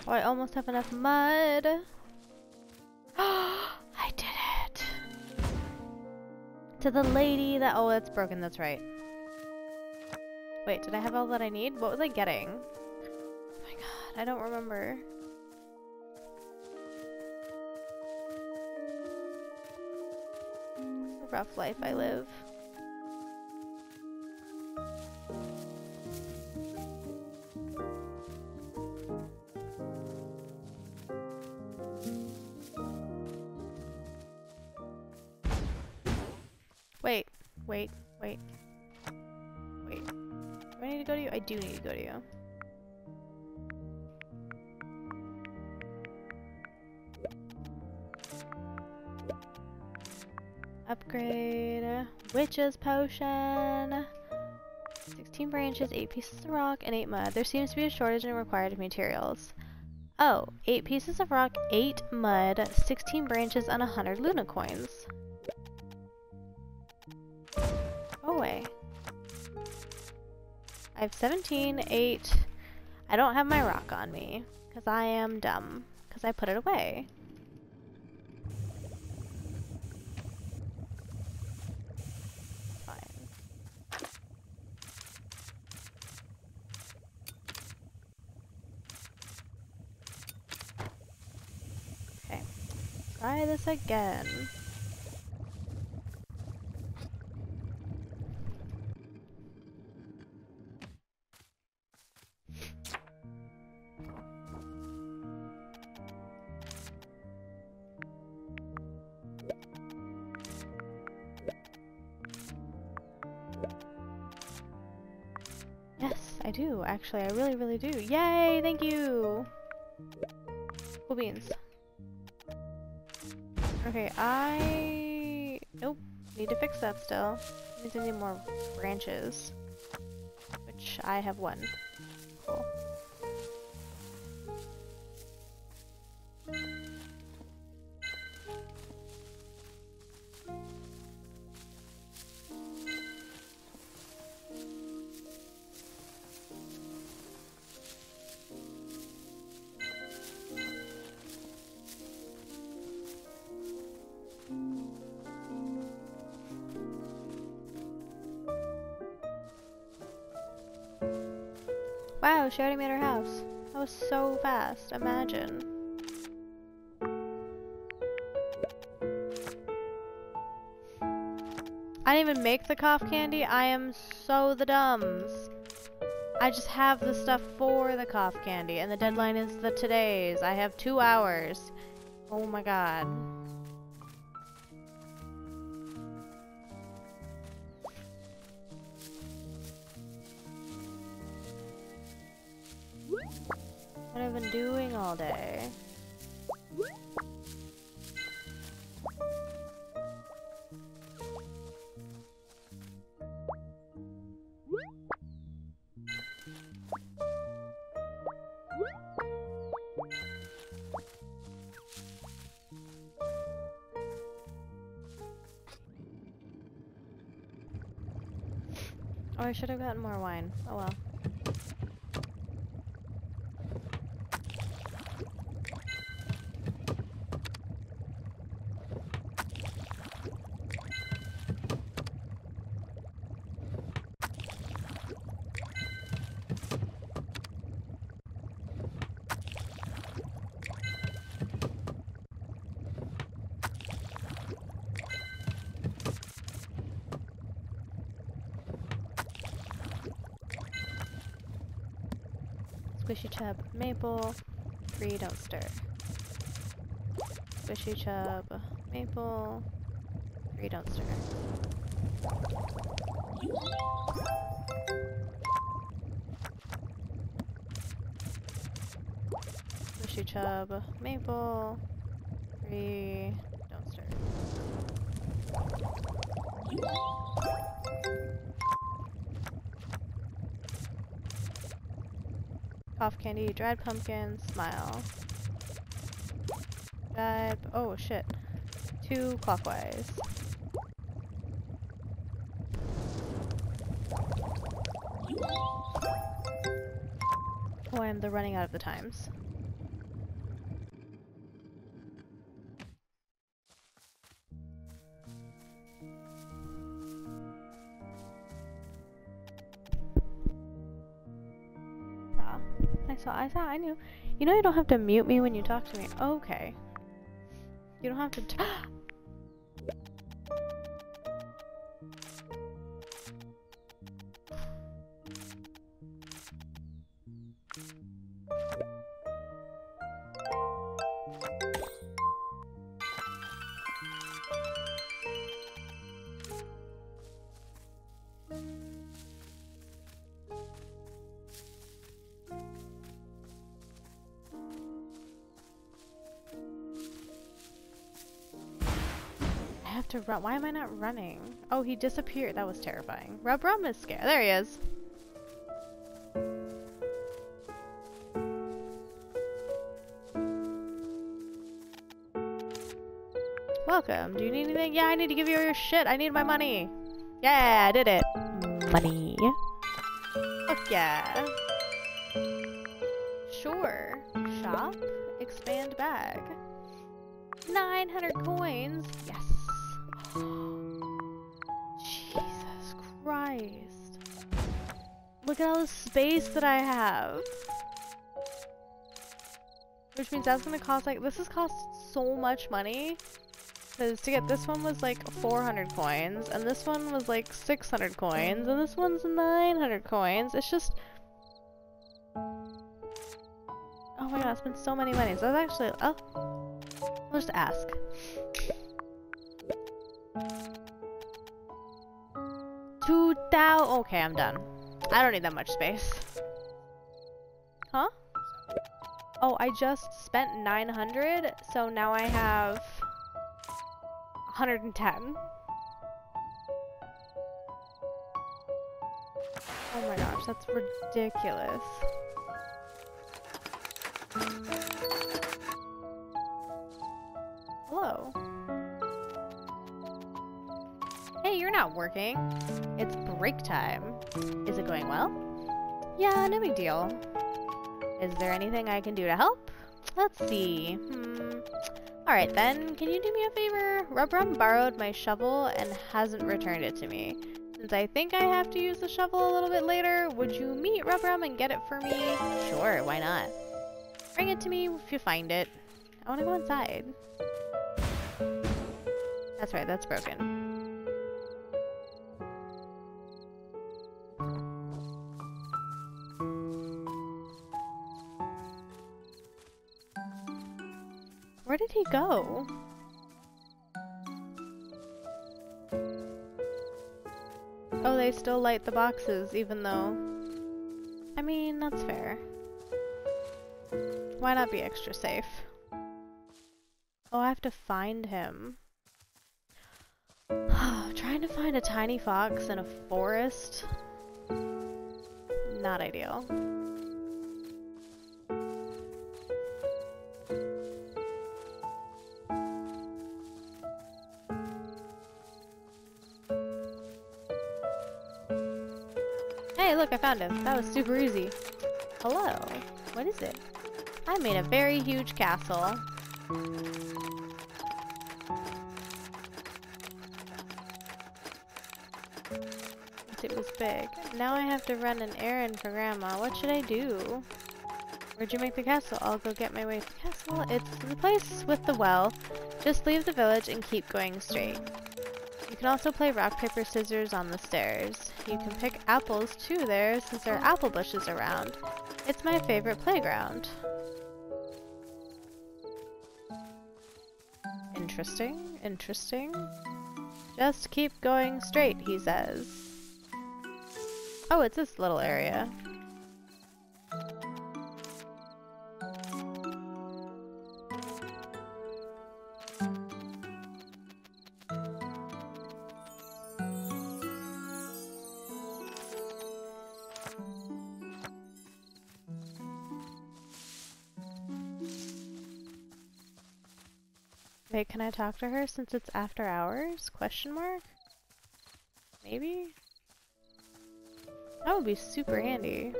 Oh, I almost have enough mud. I did it. To the lady that- oh, that's broken, that's right. Wait, did I have all that I need? What was I getting? Oh my god, I don't remember. Rough life I live. Potion. 16 branches, 8 pieces of rock, and 8 mud. There seems to be a shortage in required materials. Oh, 8 pieces of rock, 8 mud, 16 branches, and 100 Luna coins. Go away. I have 17, 8. I don't have my rock on me, because I am dumb, because I put it away. Fine. Okay. Try again. Yes, I do. Actually, I really, really do. Yay! Thank you! Cool beans. Okay, I... Nope. Need to fix that still. Means I need more branches. Which I have one. Cool. She already made her house. That was so fast. Imagine. I didn't even make the cough candy. I am so the dumbs. I just have the stuff for the cough candy, and the deadline is the today's. I have two hours. Oh my god. Oh, I should have gotten more wine. Oh well. Squishy chub, maple, three, don't stir. Squishy chub, maple, three, don't stir. Squishy chub, maple, three, don't stir. Cough candy, dried pumpkin, smile. guide. Oh shit. Two clockwise. Oh, I'm the running out of the times. I saw, I knew. You know you don't have to mute me when you talk to me. Okay. You don't have to Why am I not running? Oh, he disappeared. That was terrifying. Rubrum is scared. There he is. Welcome. Do you need anything? Yeah, I need to give you your shit. I need my money. Yeah, I did it. Money. Fuck yeah. Sure. Shop. Expand bag. 900 coins. Look at all the space that I have. Which means that's gonna cost like, this has cost so much money. Because to get this one was like 400 coins, and this one was like 600 coins, and this one's 900 coins. It's just... Oh my god, I spent so many monies. That's actually... Oh. I'll just ask. Two thou- Okay, I'm done. I don't need that much space. Huh? Oh, I just spent 900, so now I have 110. Oh my gosh, that's ridiculous. Hello. You're not working. It's break time. Is it going well? Yeah, no big deal. Is there anything I can do to help? Let's see. Hmm. Alright then, can you do me a favor? Rubrum borrowed my shovel and hasn't returned it to me. Since I think I have to use the shovel a little bit later, would you meet Rubrum and get it for me? Sure, why not? Bring it to me if you find it. I want to go inside. That's right, that's broken. Where did he go? Oh, they still light the boxes, even though... I mean, that's fair. Why not be extra safe? Oh, I have to find him. Trying to find a tiny fox in a forest? Not ideal. I found him. That was super easy. Hello. What is it? I made a very huge castle. It was big. Now I have to run an errand for Grandma. What should I do? Where'd you make the castle? I'll go get my way to the castle. It's the place with the well. Just leave the village and keep going straight. You can also play rock, paper, scissors on the stairs. You can pick apples too there since there are apple bushes around. It's my favorite playground. Interesting, interesting. Just keep going straight, he says. Oh, it's this little area. Can I talk to her since it's after hours? Question mark? Maybe? That would be super handy.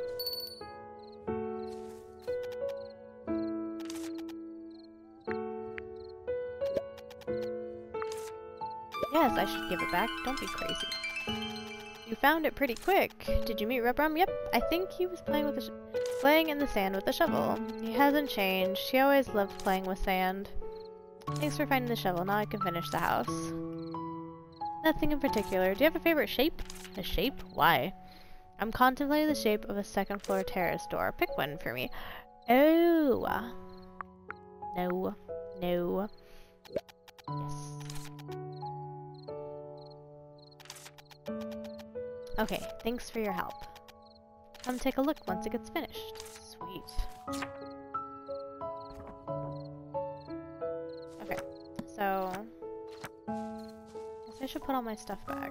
Yes, I should give it back. Don't be crazy. You found it pretty quick. Did you meet Rubrum? Yep, I think he was playing with playing in the sand with the shovel. He hasn't changed. He always loved playing with sand. Thanks for finding the shovel. Now I can finish the house. Nothing in particular. Do you have a favorite shape? A shape? Why? I'm contemplating the shape of a second floor terrace door. Pick one for me. Oh. No. No. Yes. Okay, thanks for your help. Come take a look once it gets finished. Sweet. I should put all my stuff back.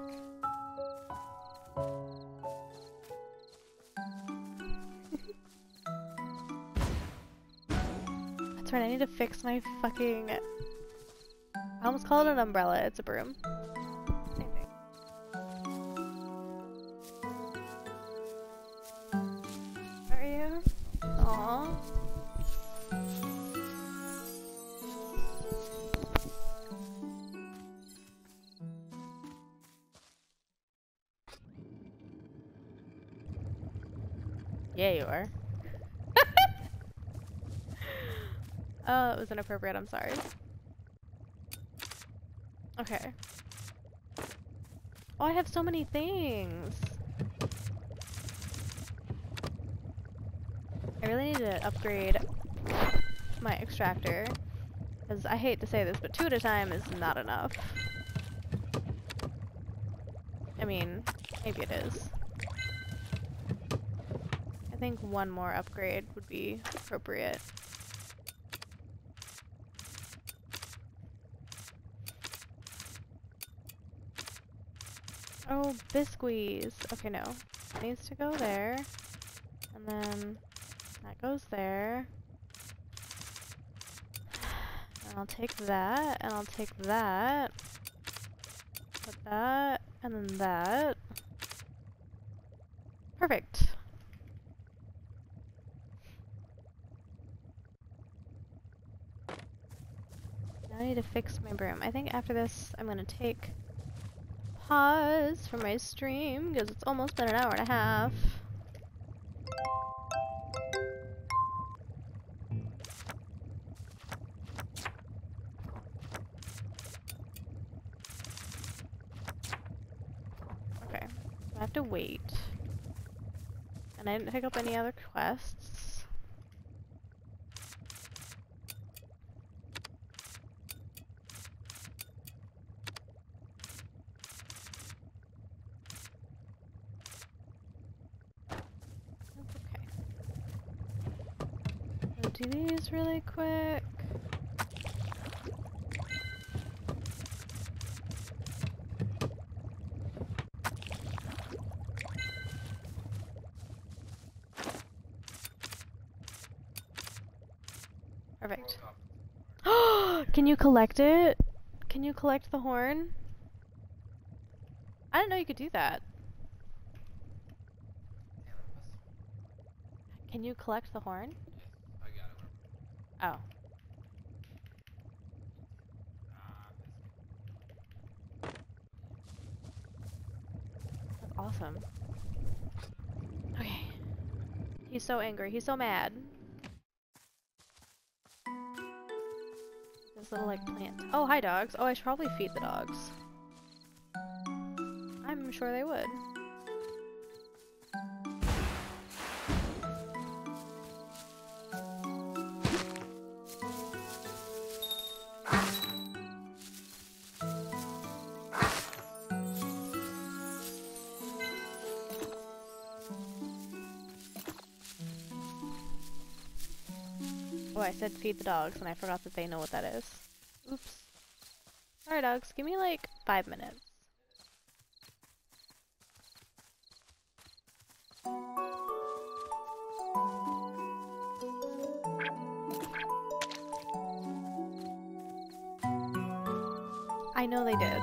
That's right, I need to fix my fucking... I almost call it an umbrella, it's a broom. Inappropriate. I'm sorry. Okay. Oh, I have so many things. I really need to upgrade my extractor. Because I hate to say this, but two at a time is not enough. I mean, maybe it is. I think one more upgrade would be appropriate. Oh, biscuits. Okay, no. It needs to go there. And then that goes there. And I'll take that, and I'll take that. Put that, and then that. Perfect. Now I need to fix my broom. I think after this, I'm gonna take pause for my stream because it's almost been an hour and a half. Okay, I have to wait. And I didn't pick up any other quests. That's okay. I'll do these really quick. Perfect. Can you collect it? Can you collect the horn? I didn't know you could do that. Can you collect the horn? I got it. Oh. That's awesome. Okay. He's so angry. He's so mad. Like plant. Oh, hi dogs. Oh, I should probably feed the dogs. I'm sure they would. Oh, I said feed the dogs, and I forgot that they know what that is. Oops. Sorry, dogs. Give me like five minutes. I know they did.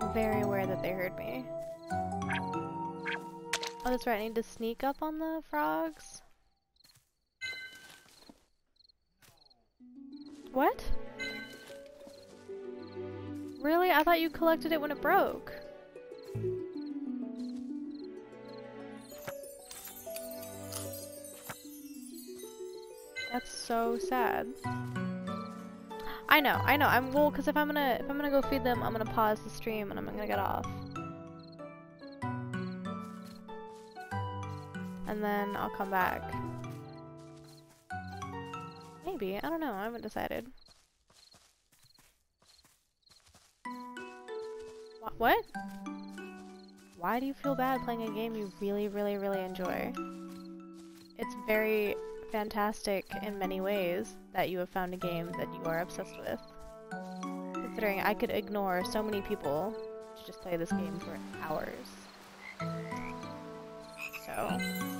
I'm very aware that they heard me. Oh, that's right. I need to sneak up on the frogs. You collected it when it broke. That's so sad. I know, I know. I'm well, cause if I'm gonna if I'm gonna go feed them, I'm gonna pause the stream and I'm gonna get off. And then I'll come back. Maybe. I don't know. I haven't decided. Wha- What? Why do you feel bad playing a game you really, really, really enjoy? It's very fantastic in many ways that you have found a game that you are obsessed with. Considering I could ignore so many people to just play this game for hours. So.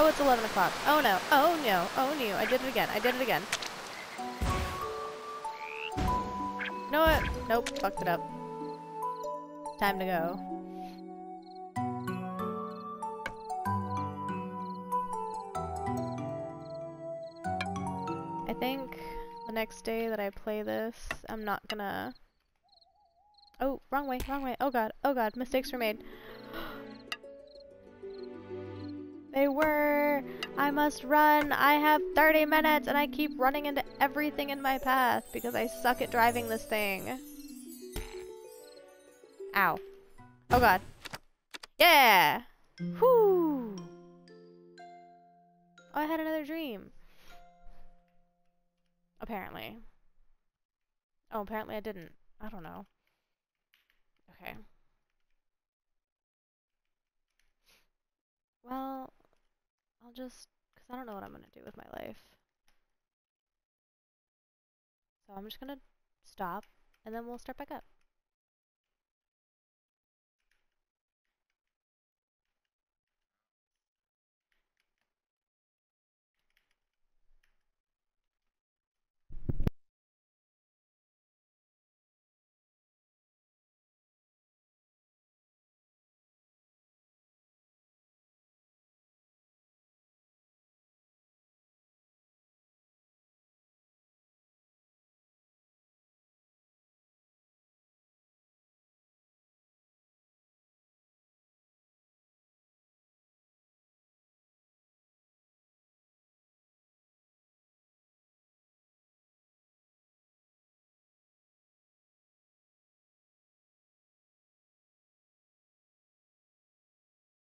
Oh, it's 11 o'clock. Oh no. Oh no. Oh no. I did it again. I did it again. You know what? Nope. Fucked it up. Time to go. I think the next day that I play this, I'm not gonna... Oh, wrong way, wrong way. Oh god, oh god, mistakes were made. They were! I must run! I have 30 minutes and I keep running into everything in my path because I suck at driving this thing. Ow. Oh god. Yeah! Whoo! Oh, I had another dream. Apparently. Oh, apparently I didn't. I don't know. Okay. Well, I'll just, because I don't know what I'm going to do with my life. So I'm just going to stop, and then we'll start back up.